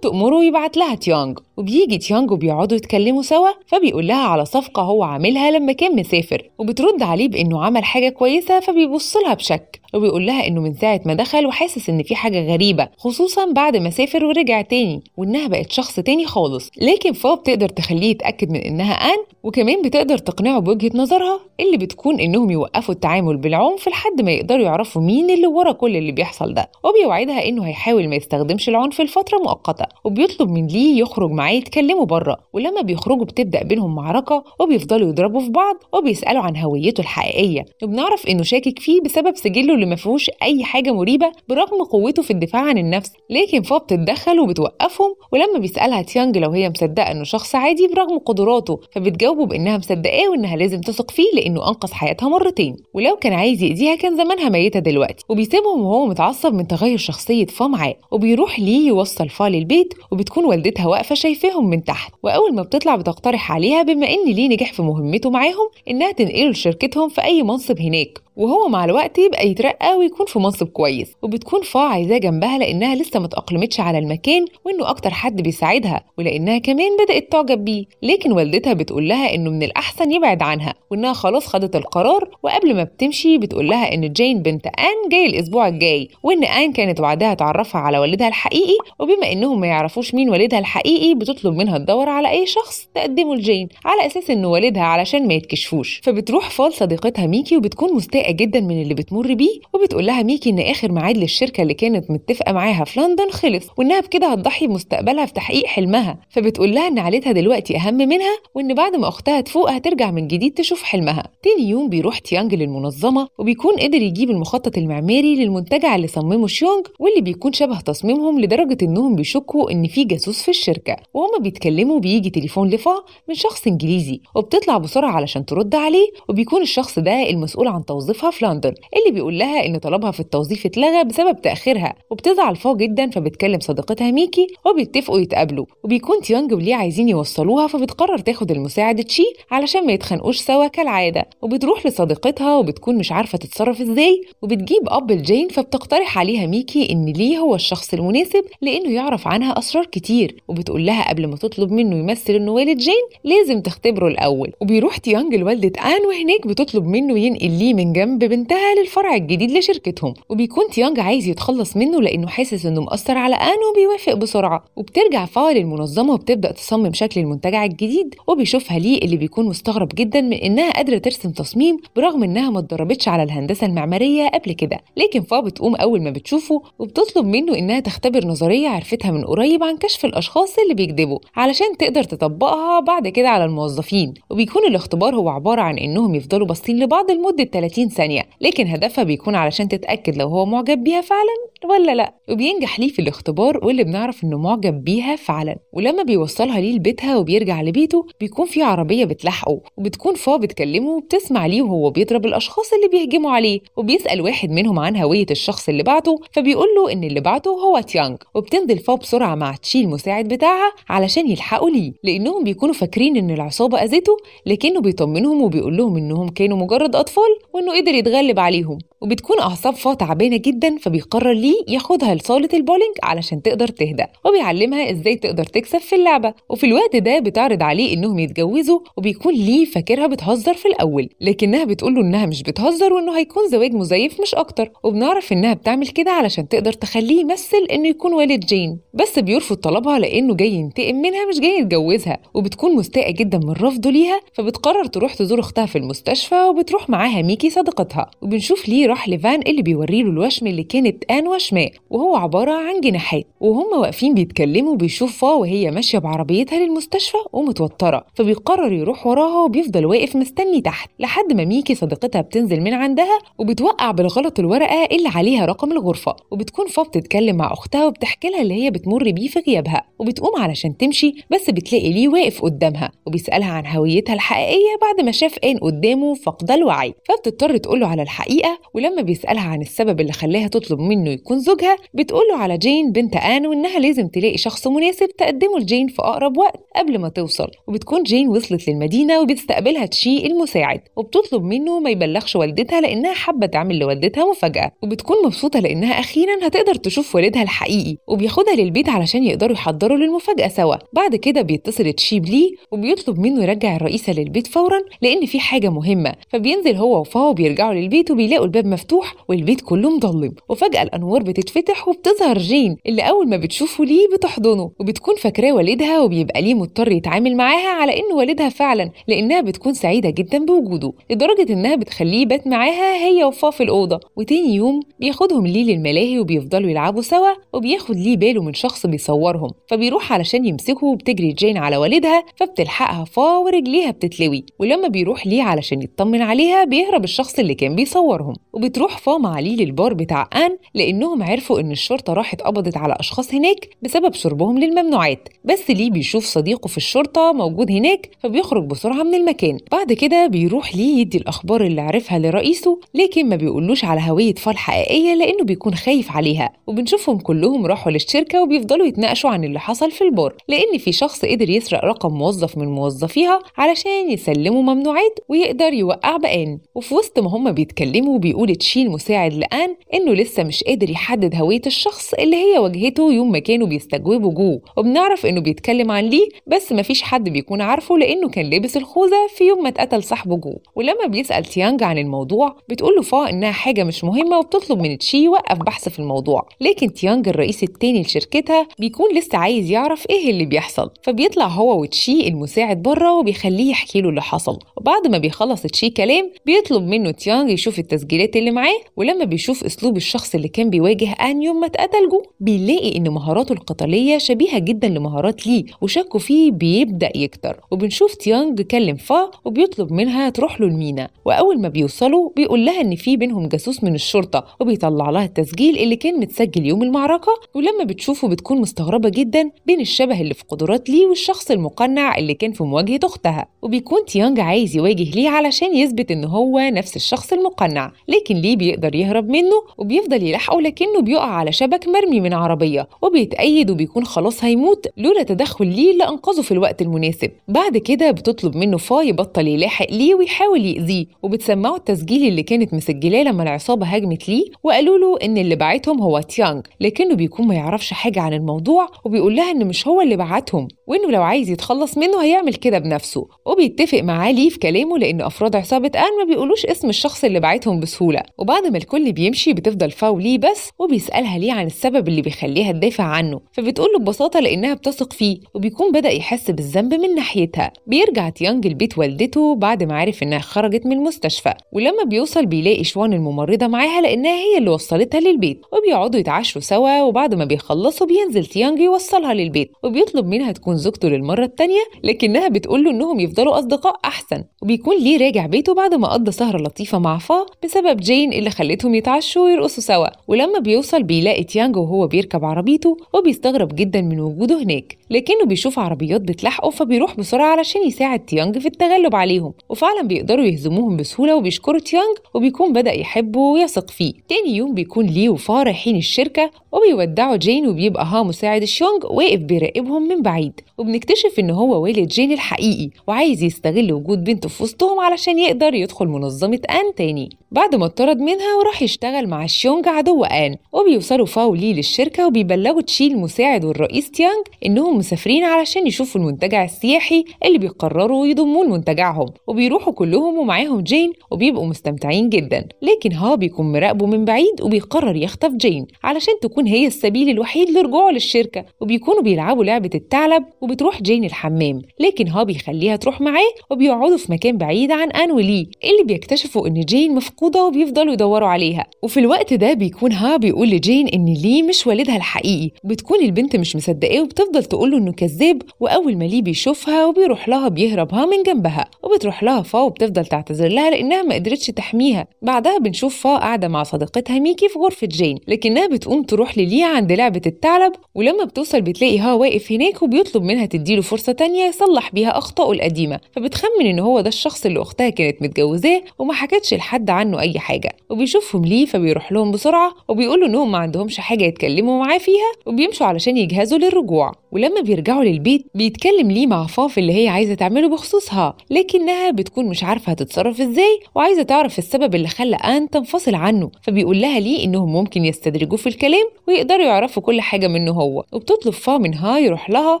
وبتأمره يبعت لها تيانج وبيجي تيانج وبيقعدوا يتكلموا سوا فبيقول لها على صفقة هو عاملها لما كان مسافر وبترد عليه بإنه عمل حاجة كويسة فبيبص لها بشك. وبيقول لها إنه من ساعة ما دخل وحاسس إن في حاجة غريبة خصوصا بعد ما سافر ورجع تاني وإنها بقت شخص تاني خالص. لكن فا بتقدر تخليه يتأكد من إنها آن وكمان بتقدر تقنعه بوجهة نظرها اللي بتكون إنهم يوقفوا التعامل بالعنف لحد ما يقدروا يعرفوا مين اللي ورا كل اللي بيحصل ده. وبيوعدها إنه هيحاول ما يستخدمش العنف لفترة مؤقتة وبيطلب من ليه يخرج معاه يتكلموا بره. ولما بيخرجوا بتبدأ بينهم معركة وبيفضلوا يضربوا في بعض وبيسألوا عن هويته الحقيقية. وبنعرف إنه شاكك فيه بسبب سجله اللي ما فيهوش أي حاجة مريبة برغم قوته في الدفاع عن النفس لكن فا بتتدخل وبتوقفهم ولما بيسألها تيانج لو هي مصدقة إنه شخص عادي برغم قدراته فبتجاوبه بإنها مصدقاه وإنها لازم تثق فيه لإنه أنقذ حياتها مرتين. ولو كان عايز يأذيها كان زمانها ميتة دلوقتي. وبيسيبهم وهو متعصب من تغير شخصية فا معاه وبيروح ليه يوصل فا للبيت وبتكون والدتها واقفة شايفاهم من تحت. وأول ما بتطلع بتقترح عليها بما إن ليه نجح في مهمته معاهم إنها تنقله لشركتهم في أي منصب هناك. وهو مع الوقت يبقى يترقى ويكون في منصب كويس وبتكون فا عايزاه جنبها لأنها لسه ما تأقلمتش على المكان وإنه أكتر حد بيساعدها ولأنها كمان بدأت تعجب بيه لكن والدتها بتقول لها إنه من الأحسن يبعد عنها وإنها خلاص خدت القرار وقبل ما بتمشي بتقول لها إن جين بنت آن جاي الأسبوع الجاي وإن آن كانت وعدها تعرفها على والدها الحقيقي وبما إنهم ما يعرفوش مين والدها الحقيقي بتطلب منها تدور على أي شخص تقدمه لجين على أساس انه والدها علشان ما يتكشفوش فبتروح فا لصديقتها ميكي وبتكون مستاءة جدا من اللي بتمر بيه وبتقول لها ميكي إن آخر ميعاد للشركة اللي كانت متفقة معاها في لندن خلص وإنها بكده هتضحي بمستقبلها في تحقيق حلمها. فبتقول لها إن عيلتها دلوقتي أهم منها وإن بعد ما أختها تفوق هترجع من جديد تشوف حلمها. تاني يوم بيروح تيانج للمنظمة وبيكون قدر يجيب المخطط المعماري للمنتجع اللي صممه شيونج واللي بيكون شبه تصميمهم لدرجة إنهم بيشكوا إن في جاسوس في الشركة. وهما بيتكلموا بيجي تليفون لفا من شخص إنجليزي وبتطلع بسرعة علشان ترد عليه وبيكون الشخص ده المسؤول عن توظيفها في لندن اللي بيقول لها إن طلبها في التوظيف اتلغى بسبب تأخيرها وبتزعل فا جدا فبتكلم صديقتها ميكي وبيتفقوا يتقابلوا وبيكون تيانج وليه عايزين يوصلوها فبتقرر تاخد المساعد تشي علشان ما يتخانقوش سوا كالعادة وبتروح لصديقتها وبتكون مش عارفة تتصرف إزاي وبتجيب أب لجين فبتقترح عليها ميكي إن ليه هو الشخص المناسب لإنه يعرف عنها أسرار كتير وبتقول لها قبل ما تطلب منه يمثل إنه والد جين لازم تختبره الأول وبيروح تيانج لوالدة آن وهناك بتطلب منه ينقل ليه من جنب بنتها للفرع الجديد لشركتهم وبيكون تيانج عايز يتخلص منه لأنه حاسس إنه مأثر على ان وبيوافق بسرعة. وبترجع فا للمنظمه وبتبدأ تصمم شكل المنتجع الجديد وبيشوفها ليه اللي بيكون مستغرب جدا من إنها قادرة ترسم تصميم برغم إنها ما اتدربتش على الهندسة المعمارية قبل كده. لكن فا بتقوم أول ما بتشوفه وبتطلب منه إنها تختبر نظرية عرفتها من قريب عن كشف الأشخاص اللي بيكذبوا علشان تقدر تطبقها بعد كده على الموظفين. وبيكون الاختبار هو عبارة عن إنهم يفضلوا باصين لبعض لمدة 30 ثانية. لكن هدفها بيكون علشان تتأكد لو هو معجب بيها فعلا ولا لأ. وبينجح ليه في الاختبار واللي بنعرف إنه معجب بيها فعلا. ولما بيوصلها ليه لبيتها وبيرجع لبيته بيكون في عربية بتلحقه وبتكون فا بتكلمه وبتسمع ليه وهو بيضرب الأشخاص اللي بيهجموا عليه. وبيسأل واحد منهم عن هوية الشخص اللي بعته فبيقول له إن اللي بعته هو تيانج. وبتنزل فا بسرعة مع تشي المساعد بتاعها علشان يلحقوا ليه. لأنهم بيكونوا فاكرين إن العصابة أذته لكنه بيطمنهم وبيقول لهم إنهم كانوا مجرد أطفال وإنه قدر يتغلب عليهم وبتكون أعصاب فا تعبانه جدا فبيقرر ليه ياخدها لصالة البولينج علشان تقدر تهدى وبيعلمها إزاي تقدر تكسب في اللعبة. وفي الوقت ده بتعرض عليه إنهم يتجوزوا وبيكون ليه فاكرها بتهزر في الأول لكنها بتقول له إنها مش بتهزر وإنه هيكون زواج مزيف مش أكتر. وبنعرف إنها بتعمل كده علشان تقدر تخليه يمثل إنه يكون والد جين. بس بيرفض طلبها لإنه جاي ينتقم منها مش جاي يتجوزها وبتكون مستاءة جدا من رفضه ليها فبتقرر تروح تزور أختها في المستشفى وبتروح معاها ميكي صديقتها وبنشوف ليه راح لفان اللي بيوري له الوشم اللي كانت آن وشماه وهو عبارة عن جناحات وهم واقفين بيتكلموا بيشوف فا وهي ماشية بعربيتها للمستشفى ومتوترة فبيقرر يروح وراها وبيفضل واقف مستني تحت لحد ما ميكي صديقتها بتنزل من عندها وبتوقع بالغلط الورقة اللي عليها رقم الغرفة وبتكون فا بتتكلم مع أختها وبتحكي لها اللي هي بتمر بيه في غيابها وبتقوم علشان تمشي بس بتلاقي ليه واقف قدامها وبيسألها عن هويتها الحقيقية بعد ما شاف آن قدامه فقد الوعي فبتضطر تقول له على الحقيقة ولما بيسألها عن السبب اللي خلاها تطلب منه يكون زوجها بتقول له على جين بنت آن وإنها لازم تلاقي شخص مناسب تقدمه لجين في أقرب وقت قبل ما توصل. وبتكون جين وصلت للمدينة وبتستقبلها تشي المساعد وبتطلب منه ما يبلغش والدتها لأنها حابة تعمل لوالدتها مفاجأة. وبتكون مبسوطة لأنها أخيرا هتقدر تشوف والدها الحقيقي وبياخدها للبيت علشان يقدروا يحضروا للمفاجأة سوا. بعد كده بيتصل تشي بليه وبيطلب منه يرجع الرئيسة للبيت فورا لأن في حاجة مهمة. فبينزل هو وفا وبيرجعوا للبيت وبيلاقوا الباب مفتوح والبيت كله مضلم وفجأة الأنوار بتتفتح وبتظهر جين اللي أول ما بتشوفه ليه بتحضنه. وبتكون فاكراه والدها وبيبقى ليه مضطر يتعامل معاها على إنه والدها فعلا لأنها بتكون سعيدة جدا بوجوده. لدرجة إنها بتخليه يبات معاها هي وفا في الأوضة. وتاني يوم بياخدهم ليه للملاهي وبيفضلوا يلعبوا سوا وبياخد ليه باله من شخص بيصورهم. فبيروح علشان يمسكه وبتجري جين على والدها فبتلحقها فا ورجليها بتتلوي. ولما بيروح ليه علشان يطمن عليها بيهرب الشخص الشخص اللي كان بيصورهم وبتروح فا مع ليه للبار بتاع آن لأنهم عرفوا إن الشرطة راحت قبضت على أشخاص هناك بسبب شربهم للممنوعات. بس ليه بيشوف صديقه في الشرطة موجود هناك فبيخرج بسرعة من المكان. بعد كده بيروح لي يدي الأخبار اللي عرفها لرئيسه لكن ما بيقولوش على هوية فا الحقيقية لأنه بيكون خايف عليها. وبنشوفهم كلهم راحوا للشركة وبيفضلوا يتناقشوا عن اللي حصل في البار. لأن في شخص قدر يسرق رقم موظف من موظفيها علشان يسلموا ممنوعات ويقدر يوقع بآن. وفي وسط ما هما بيتكلموا بيقول تشيل مساعد لآن إنه لسه مش قادر يحدد هوية الشخص اللي هي واجهته يوم ما كانوا بيستجوبوا جوه. وبنعرف إنه بيتكلم عن ليه بس مفيش حد بيكون عارفه لأنه كان لابس الخوذة في يوم ما اتقتل صاحبه جوه. ولما بيسأل تيانج عن الموضوع بتقول له فا إنها حاجة مش مهمة وبتطلب من تشي يوقف بحث في الموضوع. لكن تيانج الرئيس التاني لشركتها بيكون لسه عايز يعرف إيه اللي بيحصل. فبيطلع هو وتشي المساعد بره وبيخليه يحكي له اللي حصل. وبعد ما بيخلص تشي كلام بيطلب منه تيانج يشوف التسجيلات اللي معاه ولما بيشوف أسلوب الشخص اللي كان بيواجه آن يوم ما اتقتل جو بيلاقي إن مهاراته القتالية شبيهة جدا لمهارات ليه وشكه فيه بيبدأ يكتر. وبنشوف تيانج كلم فا وبيطلب منها تروح له المينا. وأول ما بيوصلوا بيقول لها إن في بينهم جاسوس من الشرطة وبيطلع لها التسجيل اللي كان متسجل يوم المعركة. ولما بتشوفه بتكون مستغربة جدا بين الشبه اللي في قدرات ليه والشخص المقنع اللي كان في مواجهة أختها. وبيكون تيانج عايز يواجه ليه علشان يثبت إن هو نفس الشخص المقنع لكن ليه بيقدر يهرب منه؟ وبيفضل يلحقه لكنه بيقع على شبك مرمي من عربية وبيتأيد وبيكون خلاص هيموت لولا تدخل ليه اللي انقذه في الوقت المناسب. بعد كده بتطلب منه فا يبطل يلاحق ليه ويحاول يأذيه وبتسمعه التسجيل اللي كانت مسجلاه لما العصابة هاجمت ليه وقالوا له إن اللي بعتهم هو تيانج لكنه بيكون ما يعرفش حاجة عن الموضوع وبيقول لها إن مش هو اللي بعتهم وإنه لو عايز يتخلص منه هيعمل كده بنفسه. وبيتفق معاه ليه في كلامه لأن أفراد عصابة آن ما بيقولوش اسم الشخص اللي بعتهم بسهولة. وبعد ما الكل بيمشي بتفضل فاو ليه بس وبيسألها ليه عن السبب اللي بيخليها تدافع عنه. فبتقول له ببساطة لأنها بتثق فيه وبيكون بدأ يحس بالذنب من ناحيتها. بيرجع تيانج البيت والدته بعد ما عرف إنها خرجت من المستشفى. ولما بيوصل بيلاقي شوان الممرضة معاها لأنها هي اللي وصلتها للبيت. وبيقعدوا يتعشوا سوا وبعد ما بيخلصوا بينزل تيانج يوصلها للبيت. وبيطلب منها تكون زوجته للمرة الثانية لكنها بتقول له إنهم يفضلوا أصدقاء أحسن. وبيكون ليه راجع بيته بعد ما قضى سهرة لطيفة مع فا بسبب جين اللي خلتهم يتعشوا ويرقصوا سوا. ولما بيوصل بيلاقي تيانج وهو بيركب عربيته وبيستغرب جدا من وجوده هناك. لكنه بيشوف عربيات بتلاحقه فبيروح بسرعة علشان يساعد تيانج في التغلب عليهم. وفعلا بيقدروا يهزموهم بسهولة وبيشكره تيانج وبيكون بدأ يحبه ويثق فيه. تاني يوم بيكون ليه وفا رايحين الشركة وبيودعوا جين وبيبقى ها مساعد شيونج واقف بيراقبهم من بعيد. وبنكتشف إن هو والد جين الحقيقي وعايز يستغل وجود بنته في وسطهم علشان يقدر يدخل منظمة ان تاني بعد ما اتطرد منها وراح يشتغل مع شيونج عدو ان وبيوصلوا فا وليه للشركة وبيبلغوا تشي المساعد والرئيس تيانج إنهم مسافرين علشان يشوفوا المنتجع السياحي اللي بيقرروا يضموه لمنتجعهم. وبيروحوا كلهم ومعاهم جين وبيبقوا مستمتعين جدا. لكن ها بيكون مراقبه من بعيد وبيقرر يخطف جين علشان تكون هي السبيل الوحيد لرجوعه للشركة. وبيكونوا بيلعبوا لعبة الثعلب وبتروح جين الحمام. لكن ها بيخليها تروح معاه وبيقعدوا في مكان بعيد عن ان ولي اللي بيكتشفوا إن جين مفقوده وبيفضلوا يدوروا عليها. وفي الوقت ده بيكون ها بيقول لجين إن لي مش والدها الحقيقي. بتكون البنت مش مصدقاه وبتفضل تقول له إنه كذاب وأول ما لي بيشوفها وبيروح لها بيهرب ها من جنبها. وبتروح لها فا وبتفضل تعتذر لها لأنها ما قدرتش تحميها. بعدها بنشوف فا قاعدة مع صديقتها ميكي في غرفة جين. لكنها بتقوم تروح للي عند لعبة الثعلب ولما بتوصل بتلاقي ها واقف هناك وبيطلب منها تديله فرصة تانية يصلح بيها أخطائه القديمة. فبتخمن إن هو ده الشخص اللي أختها كانت متجوزاه وما حكتش لحد عنه أي حاجة. وبيشوفهم ليه فبيروح لهم بسرعة وبيقولوا إنهم ما عندهمش حاجة يتكلموا معاه فيها وبيمشوا علشان يجهزوا للرجوع. ولما بيرجعوا للبيت بيتكلم ليه مع فا في اللي هي عايزة تعمله بخصوصها لكنها بتكون مش عارفة هتتصرف إزاي وعايزة تعرف السبب اللي خلى آن تنفصل عنه فبيقول لها ليه إنهم ممكن يستدرجوه في الكلام ويقدروا يعرفوا كل حاجة منه هو. وبتطلب فا منها يروح لها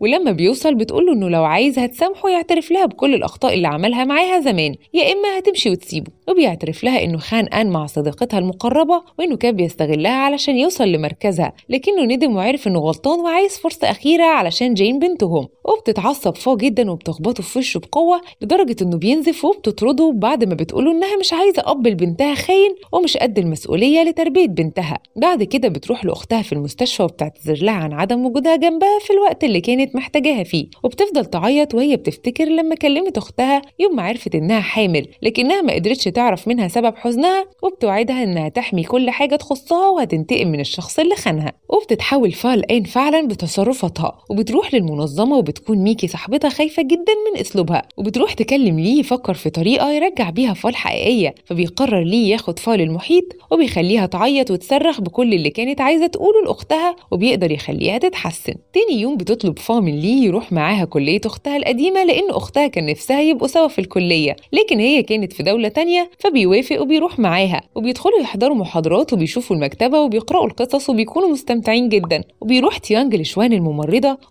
ولما بيوصل بتقول له إنه لو عايز هتسامحه يعترف لها بكل الأخطاء اللي عملها معاها زمان يا إما هتمشي وتسيبه. وبيعترف لها إنه خان آن مع صديقتها المقربة وإنه كان بيستغلها علشان يوصل لمركزها لكنه ندم وعرف إنه غلطان وعايز فرصة أخيرة علشان جين بنتهم وبتتعصب فاه جدا وبتخبطه في وشه بقوة لدرجة إنه بينزف وبتطرده بعد ما بتقوله إنها مش عايزة أب لبنتها خاين ومش قد المسؤولية لتربية بنتها. بعد كده بتروح لأختها في المستشفى وبتعتذر لها عن عدم وجودها جنبها في الوقت اللي كانت محتاجاها فيه. وبتفضل تعيط وهي بتفتكر لما كلمت أختها يوم ما عرفت إنها حامل لكنها ما قدرتش تعرف منها سبب حزنها وبتوعدها إنها تحمي كل حاجة تخصها وهتنتقم من الشخص اللي خانها. وبتتحول فا الآن فعلا بتصرفاتها. وبتروح للمنظمة وبتكون ميكي صاحبتها خايفة جدا من أسلوبها وبتروح تكلم ليه يفكر في طريقة يرجع بيها فا الحقيقية فبيقرر ليه ياخد فا للمحيط وبيخليها تعيط وتصرخ بكل اللي كانت عايزة تقوله لأختها وبيقدر يخليها تتحسن. تاني يوم بتطلب فا من ليه يروح معاها كلية أختها القديمة لأن أختها كان نفسها يبقوا سوا في الكلية لكن هي كانت في دولة تانية فبيوافق وبيروح معاها. وبيدخلوا يحضروا محاضرات وبيشوفوا المكتبة وبيقرأوا القصص وبيكونوا مستمتعين جدا. وبيروح تيانج لشوان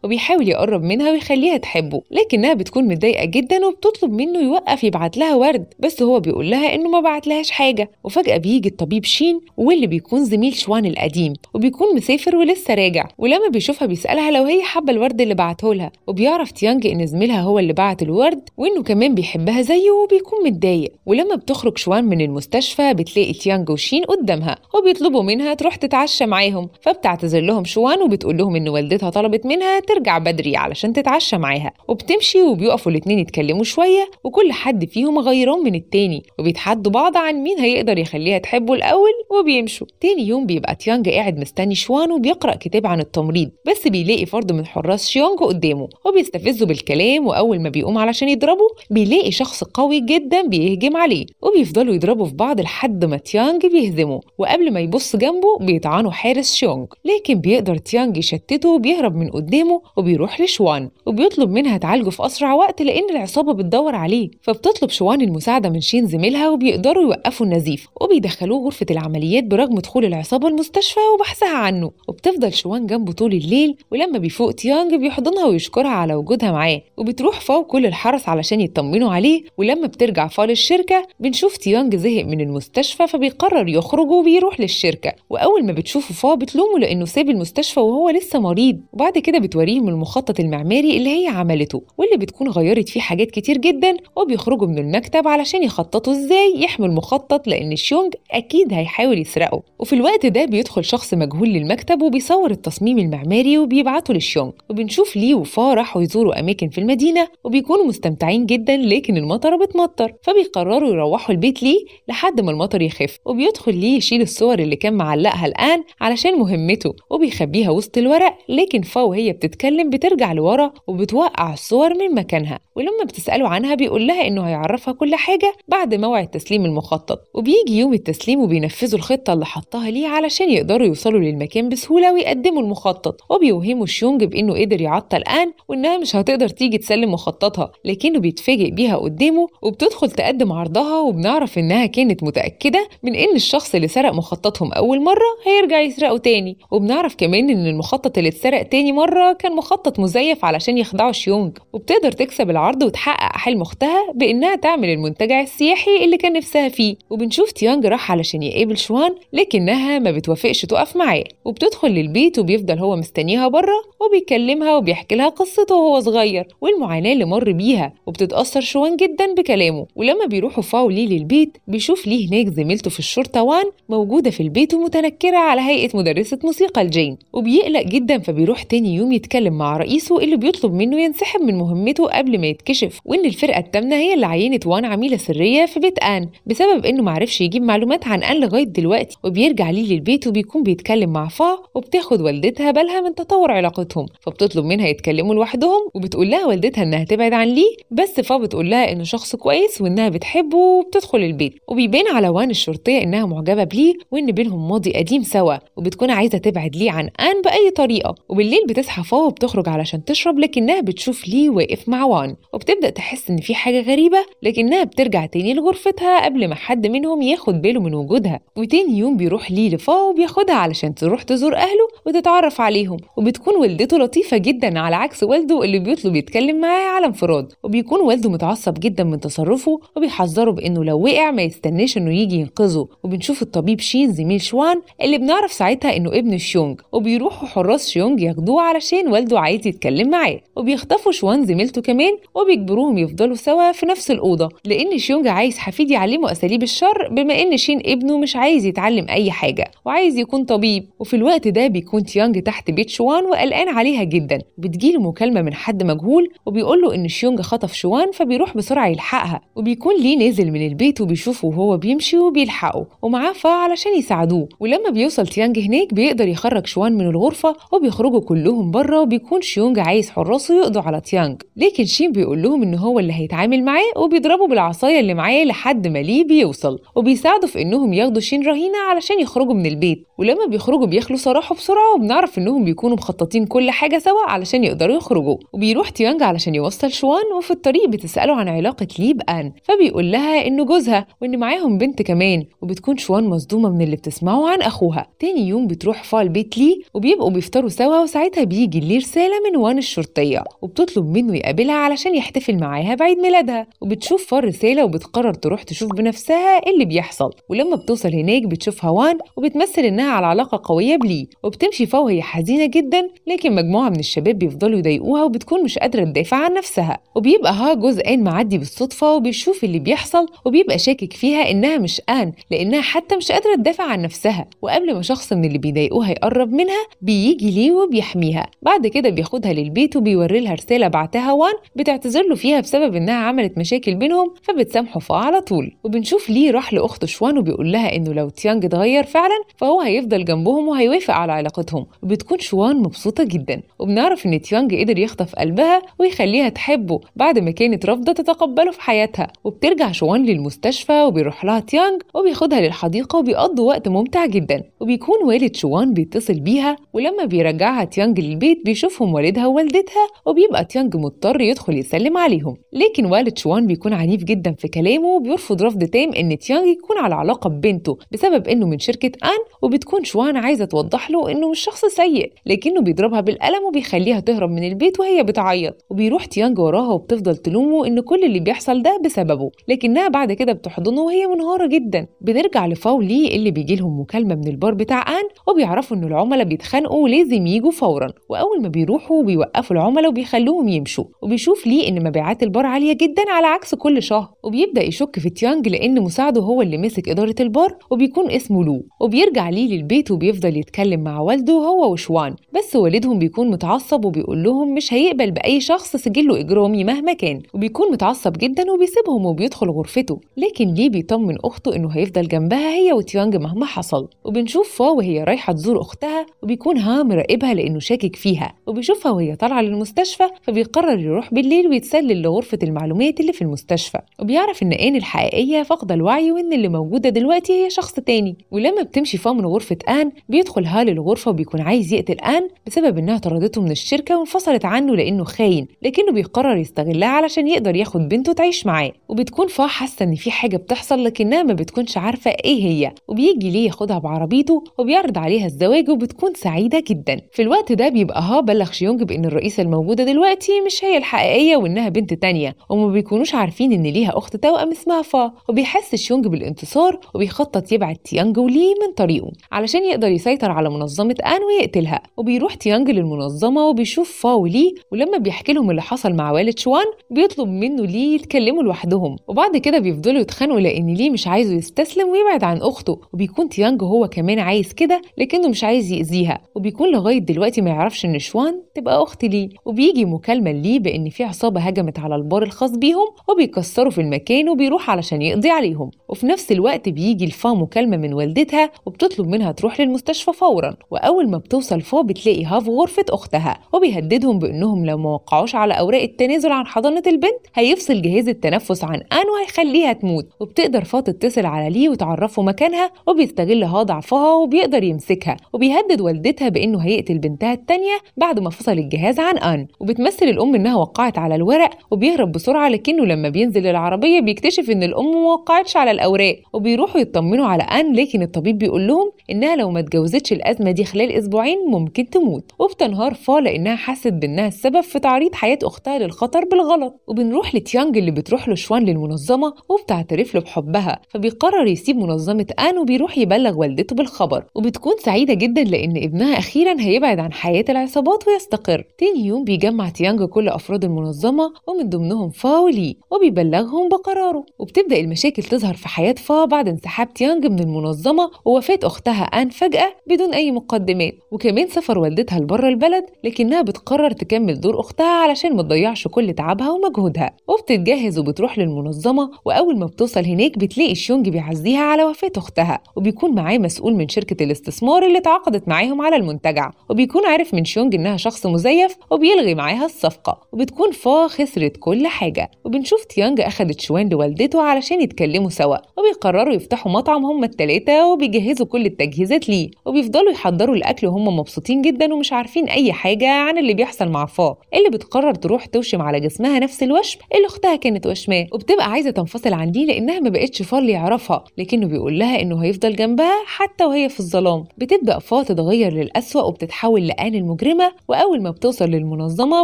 وبيحاول يقرب منها ويخليها تحبه لكنها بتكون متضايقة جدا وبتطلب منه يوقف يبعت لها ورد بس هو بيقول لها إنه ما بعت لهاش حاجة. وفجأة بيجي الطبيب شين واللي بيكون زميل شوان القديم وبيكون مسافر ولسه راجع ولما بيشوفها بيسألها لو هي حابة الورد اللي بعته لها وبيعرف تيانج إن زميلها هو اللي بعت الورد وإنه كمان بيحبها زيه وبيكون متضايق. ولما بتخرج شوان من المستشفى بتلاقي تيانج وشين قدامها وبيطلبوا منها تروح تتعشى معاهم. فبتعتذر لهم شوان وبتقول لهم إن والدتها طلبت منها ترجع بدري علشان تتعشى معاها. وبتمشي وبيقفوا الاتنين يتكلموا شوية وكل حد فيهم غيران من التاني وبيتحدوا بعض عن مين هيقدر يخليها تحبه الأول وبيمشوا. تاني يوم بيبقى تيانج قاعد مستني شوان وبيقرأ كتاب عن التمريض بس بيلاقي فرد من حراس شيونج قدامه وبيستفزه بالكلام وأول ما بيقوم علشان يضربه بيلاقي شخص قوي جدا بيهجم عليه وبيفضلوا يضربوا في بعض لحد ما تيانج بيهزمه وقبل ما يبص جنبه بيطعنه حارس شيونج لكن بيقدر تيانج يشتته وبيهرب من قدامه وبيروح لشوان وبيطلب منها تعالجه في أسرع وقت لأن العصابة بتدور عليه فبتطلب شوان المساعدة من شين زميلها وبيقدروا يوقفوا النزيف وبيدخلوه غرفة العمليات برغم دخول العصابة المستشفى وبحثها عنه وبتفضل شوان جنبه طول الليل ولما بيفوق تيانج بيحضنها ويشكرها على وجودها معاه وبتروح فا وكل الحرس علشان يطمنوا عليه ولما بترجع فا للشركة بنشوف تيانج زهق من المستشفى فبيقرر يخرج وبيروح للشركة وأول ما بتشوفه فا بتلومه لأنه ساب المستشفى وهو لسه مريض وبعد كده بتوريهم المخطط المعماري اللي هي عملته واللي بتكون غيرت فيه حاجات كتير جدا وبيخرجوا من المكتب علشان يخططوا إزاي يحموا المخطط لأن شيونج أكيد هيحاول يسرقه. وفي الوقت ده بيدخل شخص مجهول للمكتب وبيصور التصميم المعماري وبيبعته للشيونج وبنشوف ليه وفا راحوا يزوروا أماكن في المدينة وبيكونوا مستمتعين جدا لكن المطر بتمطر. فبيقرروا يروحوا البيت ليه لحد ما المطر يخف. وبيدخل ليه يشيل الصور اللي كان معلقها الآن علشان مهمته وبيخبيها وسط الورق لكن فا وهي بتتكلم بترجع لورا وبتوقع الصور من مكانها ولما بتسأله عنها بيقول لها إنه هيعرفها كل حاجة بعد موعد تسليم المخطط. وبيجي يوم التسليم وبينفذوا الخطة اللي حطها ليه علشان يقدروا يوصلوا للمكان بسهولة ويقدموا المخطط. وبيوهموا شيونج بإنه قدر يعطل الآن وإنها مش هتقدر تيجي تسلم مخططها لكنه بيتفاجئ بيها قدامه وبتدخل تقدم عرضها وبنعرف إنها كانت متأكدة من إن الشخص اللي سرق مخططهم أول مرة هيرجع يسرقه تاني. وبنعرف كمان إن المخطط اللي اتسرق تاني مرة كان مخطط مزيف علشان يخدعوا شيونج وبتقدر تكسب العرض وتحقق حلم أختها بإنها تعمل المنتجع السياحي اللي كان نفسها فيه. وبنشوف تيانج راح علشان يقابل شوان لكنها ما بتوافقش تقف معاه. وبتدخل للبيت وبيفضل هو مستنيها بره وبيكلمها وبيحكي لها قصته وهو صغير والمعاناة اللي مر بيها. وبتتأثر شوان جدا بكلامه. ولما بيروحوا فاو ليه للبيت بيشوف ليه هناك زميلته في الشرطة وان موجودة في البيت ومتنكرة على هيئة مدرسة موسيقى لجين وبيقلق جدا فبيروح تاني يوم يتكلم مع رئيسه اللي بيطلب منه ينسحب من مهمته قبل ما يتكشف وإن الفرقة التامنة هي اللي عينت وان عميلة سرية في بيت آن بسبب إنه معرفش يجيب معلومات عن آن لغاية دلوقتي وبيرجع ليه للبيت وبيكون بيتكلم مع فا وبتاخد والدتها بالها من تطور علاقتهم فبتطلب منها يتكلموا لوحدهم وبتقول لها والدتها إنها تبعد عن ليه بس فا بتقول لها إنه شخص كويس وإنها بتحبه وبتدخل البيت وبيبان على وان الشرطية إنها معجبة بليه وإن بينهم ماضي قديم سوا وبتكون عايزة تبعد ليه عن آن بأي طريقة وبالليل بتصحى فا وبتخرج علشان تشرب لكنها بتشوف ليه واقف مع وان وبتبدأ تحس إن في حاجة غريبة لكنها بترجع تاني لغرفتها قبل ما حد منهم ياخد باله من وجودها. وتاني يوم بيروح ليه لفا وبياخدها علشان تروح تزور أهله وتتعرف عليهم. وبتكون والدته لطيفة جدا على عكس والده اللي بيطلب يتكلم معاه على انفراد. وبيكون والده متعصب جدا من تصرفه وبيحذره بإنه لو وقع ما يستناش إنه يجي ينقذه. وبنشوف الطبيب شين زميل شوان اللي بنعرف ساعتها إنه ابن شيونج. وبيروحوا حراس شيونج ياخدوه علشان علشان والده عايز يتكلم معاه. وبيخطفوا شوان زميلته كمان وبيجبروهم يفضلوا سوا في نفس الأوضة. لأن شيونج عايز حفيد يعلمه أساليب الشر بما إن شين ابنه مش عايز يتعلم أي حاجة وعايز يكون طبيب. وفي الوقت ده بيكون تيانج تحت بيت شوان وقلقان عليها جدا. بتجيله مكالمة من حد مجهول وبيقول له إن شيونج خطف شوان فبيروح بسرعة يلحقها. وبيكون ليه نازل من البيت وبيشوفه وهو بيمشي وبيلحقه. ومعاه فا علشان يساعدوه. ولما بيوصل تيانج هناك بيقدر يخرج شوان من الغرفة وبيخرجوا كلهم بره وبيكون شيونج عايز حراسه يقضوا على تيانج. لكن شين بيقول لهم إن هو اللي هيتعامل معاه وبيضربه بالعصاية اللي معاه لحد ما ليه بيوصل. وبيساعدوا في إنهم ياخدوا شين رهينة علشان يخرجوا من البيت. ولما بيخرجوا بيخلوا سراحه بسرعة وبنعرف إنهم بيكونوا مخططين كل حاجة سوا علشان يقدروا يخرجوا. وبيروح تيانج علشان يوصل شوان وفي الطريق بتسأله عن علاقة ليه بآن فبيقول لها إنه جوزها وإن معاهم بنت كمان وبتكون شوان مصدومة من اللي بتسمعه عن أخوها. تاني يوم بتروح فا البيت ليه وبيبقوا بيفطروا سوا وساعتها بيجي ليه رسالة من وان الشرطية وبتطلب منه يقابلها علشان يحتفل معاها بعيد ميلادها. وبتشوف فا الرسالة وبتقرر تروح تشوف بنفسها إيه اللي بيحصل. ولما بتوصل هناك بتشوفها وان وبتمثل إنها على علاقة قوية بليه. وبتمشي فا وهي حزينة جدا لكن مجموعة من الشباب بيفضلوا يضايقوها وبتكون مش قادرة تدافع عن نفسها. وبيبقى ها جوز آن معدي بالصدفة وبيشوف اللي بيحصل وبيبقى شاكك فيها إنها مش آن لأنها حتى مش قادرة تدافع عن نفسها. وقبل ما شخص من اللي بيضايقوها يقرب منها بيجي ليه وبيحميها. بعد كده بياخدها للبيت وبيوري لها رسالة بعتها وان بتعتذر له فيها بسبب إنها عملت مشاكل بينهم فبتسامحه فا على طول وبنشوف ليه راح لأخته شوان وبيقول لها إنه لو تيانج اتغير فعلا فهو هيفضل جنبهم وهيوافق على علاقتهم. وبتكون شوان مبسوطة جدا. وبنعرف إن تيانج قدر يخطف قلبها ويخليها تحبه بعد ما كانت رافضة تتقبله في حياتها. وبترجع شوان للمستشفى وبيروح لها تيانج وبياخدها للحديقة وبيقضوا وقت ممتع جدا. وبيكون والد شوان بيتصل بيها ولما بيرجعها تيانج للبيت بيشوفهم والدها ووالدتها وبيبقى تيانج مضطر يدخل يسلم عليهم. لكن والد شوان بيكون عنيف جدا في كلامه وبيرفض رفض تام إن تيانج يكون على علاقة ببنته بسبب إنه من شركة آن وبتكون شوان عايزة توضح له إنه مش شخص سيء. لكنه بيضربها بالقلم وبيخليها تهرب من البيت وهي بتعيط. وبيروح تيانج وراها وبتفضل تلومه ان كل اللي بيحصل ده بسببه. لكنها بعد كده بتحضنه وهي منهارة جدا. بنرجع لفاولي اللي بيجي لهم مكالمة من البار بتاع آن وبيعرفوا إن العملاء بيتخانقوا ولازم يجوا فورا. وأول ما بيروحوا بيوقفوا العملاء وبيخلوهم يمشوا وبيشوف ليه إن مبيعات البار عالية جدا على عكس كل شهر. وبيبدأ يشك في تيانج لأن مساعده هو اللي مسك إدارة البار وبيكون اسمه لو. وبيرجع ليه للبيت وبيفضل يتكلم مع والده هو وشوان. بس والدهم بيكون متعصب وبيقول لهم مش هيقبل بأي شخص سجله إجرامي مهما كان. وبيكون متعصب جدا وبيسيبهم وبيدخل غرفته. لكن ليه بيطمن أخته إنه هيفضل جنبها هي وتيانج مهما حصل؟ وبنشوف فا وهي رايحة تزور أختها وبيكون ها مراقبها لأنه شاكك فيها وبيشوفها وهي طالعة للمستشفى فبيقرر يروح بالليل ويتسلل لغرفة المعلومات اللي في المستشفى وبيعرف إن آن الحقيقية فاقدة الوعي وإن اللي موجودة دلوقتي هي شخص تاني. ولما بتمشي فا من غرفة آن بيدخل ها للغرفة وبيكون عايز يقتل آن بسبب إنها طردته من الشركة وانفصلت عنه لأنه خاين لكنه بيقرر يستغلها علشان يقدر ياخد بنته تعيش معاه. وبتكون فا حاسة إن في حاجة بتحصل لكنها ما بتكونش عارفة إيه هي. وبيجي ليه ياخدها بعربيته وبيعرض عليها الزواج وبتكون سعيدة جدا. في الوقت ده ها بلغ شيونج بإن الرئيسة الموجودة دلوقتي مش هي الحقيقية وإنها بنت تانية. وما بيكونوش عارفين إن ليها أخت توأم اسمها فا. وبيحس شيونج بالانتصار وبيخطط يبعد تيانج وليه من طريقه. علشان يقدر يسيطر على منظمة آن ويقتلها. وبيروح تيانج للمنظمة وبيشوف فا وليه ولما بيحكي لهم اللي حصل مع والد شوان بيطلب منه ليه يتكلموا لوحدهم. وبعد كده بيفضلوا يتخانقوا لأن ليه مش عايزه يستسلم ويبعد عن أخته. وبيكون تيانج هو كمان عايز كده لكنه مش عايز يأذيها. وبيكون لغاية دلوقتي ما يعرفش إن شوان تبقى أخت ليه. وبيجي مكالمة ليه بإن في عصابة هجمت على البار الخاص بيهم وبيكسروا في المكان وبيروح علشان يقضي عليهم. وفي نفس الوقت بيجي لفا مكالمة من والدتها وبتطلب منها تروح للمستشفى فورا. وأول ما بتوصل فا بتلاقي ها في غرفة أختها. وبيهددهم بإنهم لو ما وقعوش على أوراق التنازل عن حضانة البنت هيفصل جهاز التنفس عن آن وهيخليها تموت. وبتقدر فا تتصل على ليه وتعرفه مكانها وبيستغل ها ضعفها وبيقدر يمسكها. وبيهدد والدتها بإنه هيقتل بنتها التانية بعد ما فصل الجهاز عن آن وبتمثل الأم إنها وقعت على الورق وبيهرب بسرعة لكنه لما بينزل العربية بيكتشف إن الأم ما وقعتش على الأوراق وبيروحوا يطمنوا على آن لكن الطبيب بيقول لهم إنها لو ما اتجوزتش الأزمة دي خلال أسبوعين ممكن تموت. وبتنهار فا لأنها حست بإنها السبب في تعريض حياة أختها للخطر بالغلط. وبنروح لتيانج اللي بتروح له شوان للمنظمة وبتعترف له بحبها. فبيقرر يسيب منظمة آن وبيروح يبلغ والدته بالخبر. وبتكون سعيدة جدا لأن ابنها أخيرا هيبعد عن حياة العصابات ويستقر. تاني يوم بيجمع تيانج كل أفراد المنظمة ومن ضمنهم فا ولي وبيبلغهم بقراره. وبتبدأ المشاكل تظهر في حياة فا بعد انسحاب تيانج من المنظمة ووفاة أختها آن فجأة بدون أي مقدمات. وكمان سفر والدتها لبره البلد لكنها بتقرر تكمل دور أختها علشان ما تضيعش كل تعبها ومجهودها. وبتتجهز وبتروح للمنظمة وأول ما بتوصل هناك بتلاقي شيونج بيعزيها على وفاة أختها. وبيكون معاه مسؤول من شركة الاستثمار اللي تعاقدت معاهم على المنتجع. وبيكون عارف من شيونج إنها شخص مزيف وبيلغي معاها الصفقة وبتكون فا خسرت كل حاجة. وبنشوف تيانج أخد شوان لوالدته علشان يتكلموا سوا وبيقرروا يفتحوا مطعم هما التلاتة وبيجهزوا كل التجهيزات ليه. وبيفضلوا يحضروا الأكل وهم مبسوطين جدا ومش عارفين أي حاجة عن اللي بيحصل مع فا اللي بتقرر تروح توشم على جسمها نفس الوشم اللي أختها كانت وشماه. وبتبقى عايزة تنفصل عن ليه لأنها ما بقتش فا اللي يعرفها لكنه بيقول لها إنه هيفضل جنبها حتى وهي في الظلام. بتبدأ فا تتغير للأسوأ وبتتحول لآن المجرمة وأول ما بتوصل للمنظمة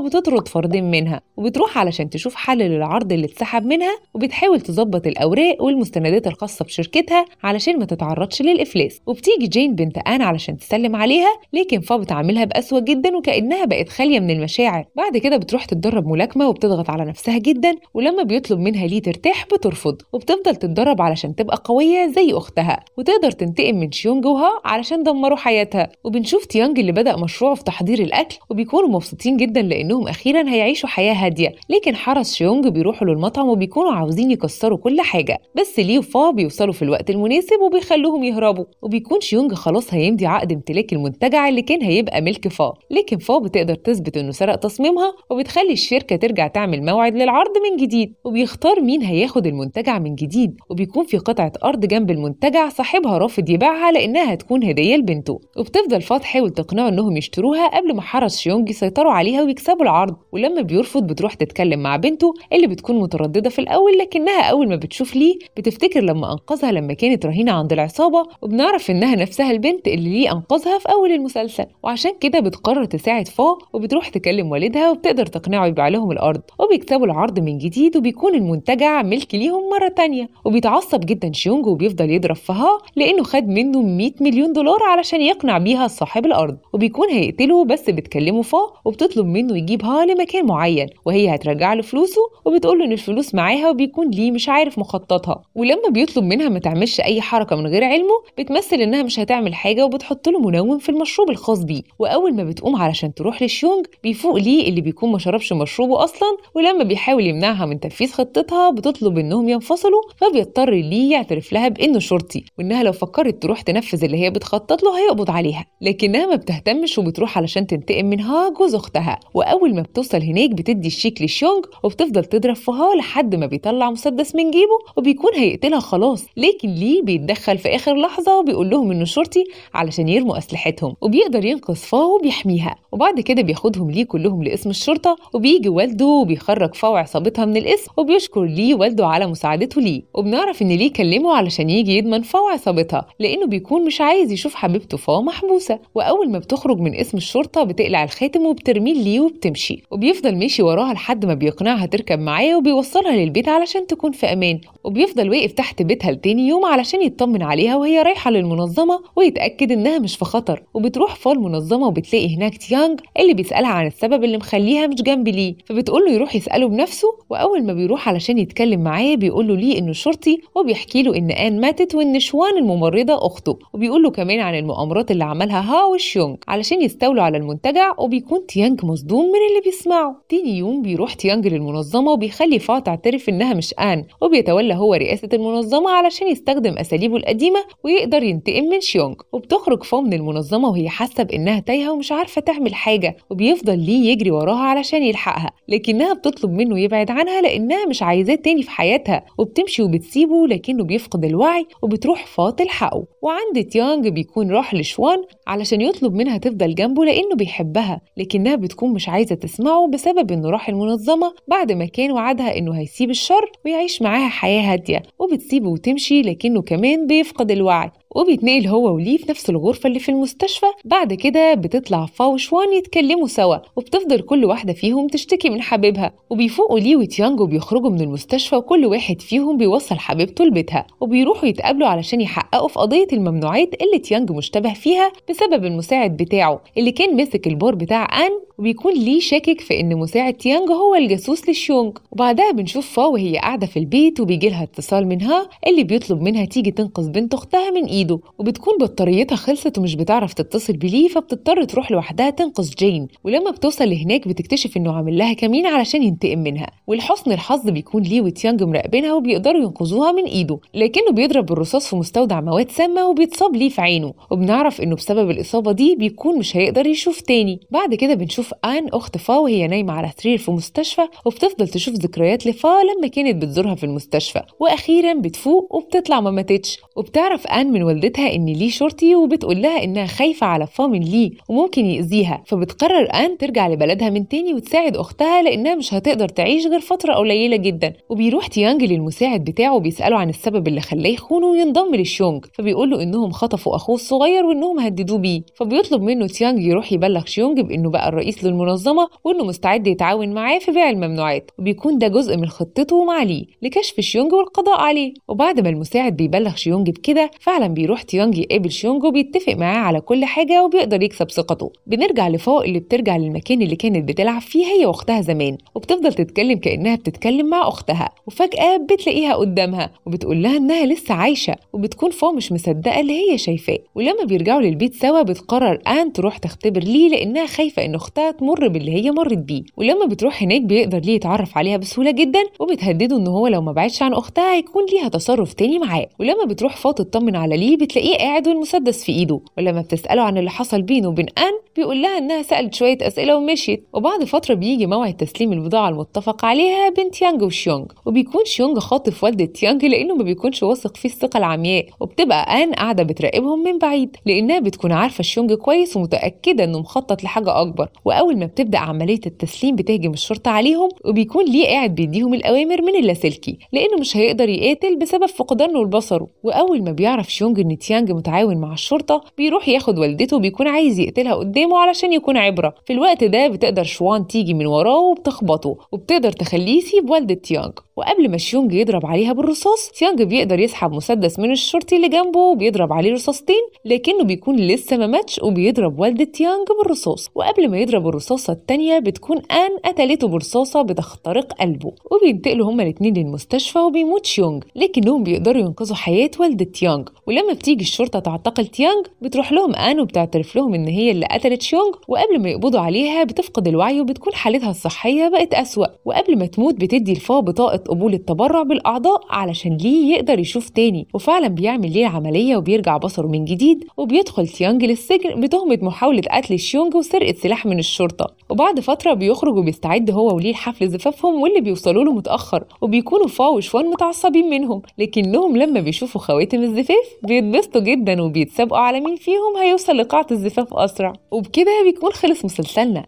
بتطرد فردين منها وبتروح علشان تشوف حل للعرض اللي اتسحب منها وبتحاول تظبط الأوراق والمستندات الخاصة بشركتها علشان ما تتعرضش للإفلاس. وبتيجي جين بنت آن علشان تسلم عليها لكن فا بتعاملها بسوء جدا وكأنها بقت خالية من المشاعر. بعد كده بتروح تتدرب ملاكمة وبتضغط على نفسها جدا ولما بيطلب منها ليه ترتاح بترفض. وبتفضل تتدرب علشان تبقى قوية زي أختها. وتقدر تنتقم من شيونج وها علشان دمروا حياتها. وبنشوف تيانج اللي بدأ مشروعه في تحضير الأكل وبيكونوا مبسوطين جدا لأنهم أخيرا هيعيشوا حياة هادية. لكن حرس شيونج بيروحوا للمطعم وبيكونوا عاوزين يكسروا كل حاجة. بس ليه وفا بيوصلوا في الوقت المناسب وبيخلوهم يهربوا. وبيكون شيونج خلاص هيمضي عقد امتلاك المنتجع اللي كان هيبقى ملك فا. لكن فا بتقدر تثبت إنه سرق تصميمها وبتخلي الشركة ترجع تعمل موعد للعرض من جديد. وبيختار مين هياخد المنتجع من جديد. وبيكون في قطعة أرض جنب المنتجع صاحبها رافض يبيعها لأنها هتكون هدية لبنته. وبتفضل فا تحاول تقنعه إنهم يشتروها قبل ما حرس شيونج يسيطروا عليها ويكسبوا العرض. ولما بيرفض بتروح تتكلم مع بنته اللي بتكون مترددة في الأول لكنها أول ما بتشوف ليه بتفتكر لما أنقذها لما كانت رهينة عند العصابة وبنعرف إنها نفسها البنت اللي ليه أنقذها في أول المسلسل. وعشان كده بتقرر تساعد فا وبتروح تكلم والدها وبتقدر تقنعه يبيع لهم الأرض. وبيكسبوا العرض من جديد وبيكون المنتجع ملك ليهم مرة تانية. وبيتعصب جدا شيونج وبيفضل يضرب في ها لأنه خد منه 100 مليون دولار علشان يقنع بيها صاحب الأرض. وبيكون هيقتله بس بتكلمه فا وبتطلب منه يجيبها لمكان معين وهي هترجع له فلوسه وبتقول له إن الفلوس معاها وبيكون ليه مش عارف مخططها. ولما بيطلب منها ما تعملش أي حركة من غير علمه بتمثل إنها مش هتعمل حاجة وبتحط له منوم في المشروب الخاص بيه. وأول ما بتقوم علشان تروح لشيونج بيفوق ليه اللي بيكون ما شربش مشروبه أصلا ولما بيحاول يمنعها من تنفيذ خطتها بتطلب إنهم ينفصلوا فبيضطر ليه يعترف لها بإنه شرطي وإنها لو فكرت تروح تنفذ اللي هي بتخطط له هيقبض عليها. لكنها ما بتهتمش وبتروح علشان تنتقم منها جوز أختها. وأول ما بتوصل هناك بتدي الشيك لشيونج وبتفضل تضرب فيها لحد ما بيطلع مسدس من جيبه وبيكون هيقتلها خلاص. لكن ليه بيتدخل في آخر لحظة وبيقول لهم إنه شرطي علشان يرموا أسلحتهم. وبيقدر ينقذ فا وبيحميها. وبعد كده بياخدهم ليه كلهم لاسم الشرطة وبيجي والده وبيخرج فا وعصابتها من الاسم وبيشكر ليه والده على مساعدته ليه. وبنعرف إن ليه كلمه علشان يجي يضمن فا وعصابتها لأنه بيكون مش عايز يشوف حبيبته فا محبوسة. وأول ما بتخرج من اسم الشرطة بتقلع الخاتم وبترميه ليه وبتمشي. وبيفضل ماشي وراها لحد ما بيقنعها تركب معاه وبيوصلها للبيت علشان تكون في أمان. وبيفضل واقف تحت بيتها لتاني يوم علشان يطمن عليها وهي رايحة للمنظمة ويتأكد إنها مش في خطر. وبتروح فا المنظمة وبتلاقي هناك تيانج اللي بيسألها عن السبب اللي مخليها مش جنب ليه. فبتقول له يروح يسأله بنفسه وأول ما بيروح علشان يتكلم معاه بيقول له ليه إنه شرطي وبيحكي له إن آن ماتت وإن شوان الممرضة أخته. وبيقول له كمان عن المؤامرات اللي عملها ها وشيونج علشان يستولوا على المنتجع وبيكون تيانج مصدوم من اللي بيسمعه. تاني يوم بيروح تيانج للمنظمة وبيخلي فا تعترف إنها مش آن وبيتولى هو رئاسة المنظمة علشان يستخدم أساليبه القديمة ويقدر ينتقم من شيونج. وبتخرج فا من المنظمة وهي حاسة بإنها تايهة ومش عارفة تعمل حاجة وبيفضل ليه يجري وراها علشان يلحقها. لكنها بتطلب منه يبعد عنها لأنها مش عايزاه تاني في حياتها. وبتمشي وبتسيبه لكنه بيفقد الوعي وبتروح فا تلحقه وعند تيانج بيكون راح لشوان علشان يطلب منها تفضل جنبه لأنه بيحبها لكنها بتكون مش عايزة تسمعه بسبب إنه راح المنظمة بعد ما كان وعدها إنه هيسيب الشر ويعيش معاها حياة هادية وبتسيبه وتمشي لكنه كمان بيفقد الوعي. وبيتنقل هو وليه في نفس الغرفة اللي في المستشفى. بعد كده بتطلع فا وشوان يتكلموا سوا وبتفضل كل واحدة فيهم تشتكي من حبيبها. وبيفوقوا ليه وتيانج وبيخرجوا من المستشفى وكل واحد فيهم بيوصل حبيبته لبيتها. وبيروحوا يتقابلوا علشان يحققوا في قضية الممنوعات اللي تيانج مشتبه فيها بسبب المساعد بتاعه اللي كان ماسك البار بتاع آن. وبيكون ليه شاكك في إن مساعد تيانج هو الجاسوس لشيونج وبعدها بنشوف فا وهي قاعدة في البيت وبيجي لها اتصال من ها اللي بيطلب منها تيجي تنقذ بنت أختها من إيده وبتكون بطاريتها خلصت ومش بتعرف تتصل بيه فبتضطر تروح لوحدها تنقذ جين. ولما بتوصل لهناك بتكتشف إنه عامل لها كمين علشان ينتقم منها. ولحسن الحظ بيكون ليه وتيانج مراقبينها وبيقدروا ينقذوها من إيده. لكنه بيضرب بالرصاص في مستودع مواد سامة وبيتصاب ليه في عينه. وبنعرف إنه بسبب الإصابة دي بيكون مش هيقدر يشوف تاني. بعد كده بنشوف آن أخت فا وهي نايمة على سرير في مستشفى وبتفضل تشوف ذكريات لفا لما كانت بتزورها في المستشفى. وأخيرا بتفوق وبتطلع ما ماتتش. وبتعرف آن من والدتها إن ليه شرطي وبتقول لها إنها خايفة على فا من ليه وممكن يأذيها فبتقرر آن ترجع لبلدها من تاني وتساعد أختها لأنها مش هتقدر تعيش غير فترة قليلة جدا. وبيروح تيانج للمساعد بتاعه وبيسأله عن السبب اللي خلاه يخونه وينضم للشيونج فبيقول له إنهم خطفوا أخوه الصغير وإنهم هددوه بيه فبيطلب منه تيانج يروح يبلغ شيونج بإنه بقى الرئيس للمنظمة وإنه مستعد يتعاون معاه في بيع الممنوعات وبيكون ده جزء من خطته مع ليه لكشف شيونج والقضاء عليه. وبعد ما المساعد بيبلغ شيونج بكده فعلا بيروح تيانج يقابل شيونج وبيتفق معاه على كل حاجة وبيقدر يكسب ثقته. بنرجع لفا اللي بترجع للمكان اللي كانت بتلعب فيه هي وأختها زمان وبتفضل تتكلم كأنها بتتكلم مع أختها وفجأة بتلاقيها قدامها وبتقول لها إنها لسه عايشة وبتكون فا مش مصدقة اللي هي شايفاه. ولما بيرجعوا للبيت سوا بتقرر آن تروح تختبر ليه لأنها خايفة إن أختها تمر باللي هي مرت بيه. ولما بتروح هناك بيقدر ليه يتعرف عليها بسهولة جدا وبتهدده إن هو لو ما بعدش عن أختها هيكون ليها تصرف تاني معاه. ولما بتروح فا تطمن على ليه بتلاقيه قاعد والمسدس في إيده ولما بتسأله عن اللي حصل بينه وبين آن بيقول لها إنها سألت شوية أسئلة ومشيت. وبعد فترة بيجي موعد تسليم البضاعة المتفق عليها بين تيانج وشيونج. وبيكون شيونج خاطف والدة تيانج لأنه ما بيكونش واثق فيه الثقة العمياء. وبتبقى آن قاعدة بتراقبهم من بعيد لأنها بتكون عارفة شيونج كويس ومتأكدة إنه مخطط لحاجة أكبر. وأول ما بتبدأ عملية التسليم بتهجم الشرطة عليهم وبيكون ليه قاعد بيديهم الأوامر من اللاسلكي لأنه مش هيقدر يقاتل بسبب فقدانه لبصره. وأول ما بيعرف شيونج إن تيانج متعاون مع الشرطة بيروح ياخد والدته وبيكون عايز يقتلها قدامه علشان يكون عبرة. في الوقت ده بتقدر شوان تيجي من وراه وبتخبطه وبتقدر تخليه يسيب والدة تيانج. وقبل ما شيونج يضرب عليها بالرصاص تيانج بيقدر يسحب مسدس من الشرطي اللي جنبه وبيضرب عليه رصاصتين لكنه بيكون لسه ما ماتش وبيضرب والدة تيانج بالرصاص. وقبل ما يضرب الرصاصة التانية بتكون آن قتلته برصاصة بتخترق قلبه. وبينتقلوا هما الاتنين للمستشفى وبيموت شيونج لكنهم بيقدروا ينقذوا حياة والدة تيانج ولما بتيجي الشرطة تعتقل تيانج بتروح لهم آن وبتعترف لهم إن هي اللي قتلت شيونج. وقبل ما يقبضوا عليها بتفقد الوعي وبتكون حالتها الصحية بقت أسوأ. وقبل ما تموت بتدي لفا بطاقة قبول التبرع بالأعضاء علشان ليه يقدر يشوف تاني. وفعلا بيعمل ليه العملية وبيرجع بصره من جديد وبيدخل تيانج للسجن بتهمة محاولة قتل شيونج وسرقة سلاح من الشرطة. وبعد فترة بيخرج وبيستعد هو وليه لحفل زفافهم واللي بيوصلوا له متأخر. وبيكونوا فا وشوان متعصبين منهم. لكنهم لما بيشوفوا خواتم الزفاف بيتبسطوا جدا وبيتسابقوا على مين فيهم هيوصل لقاعة الزفاف أسرع. وبكده بيكون خلص مسلسلنا.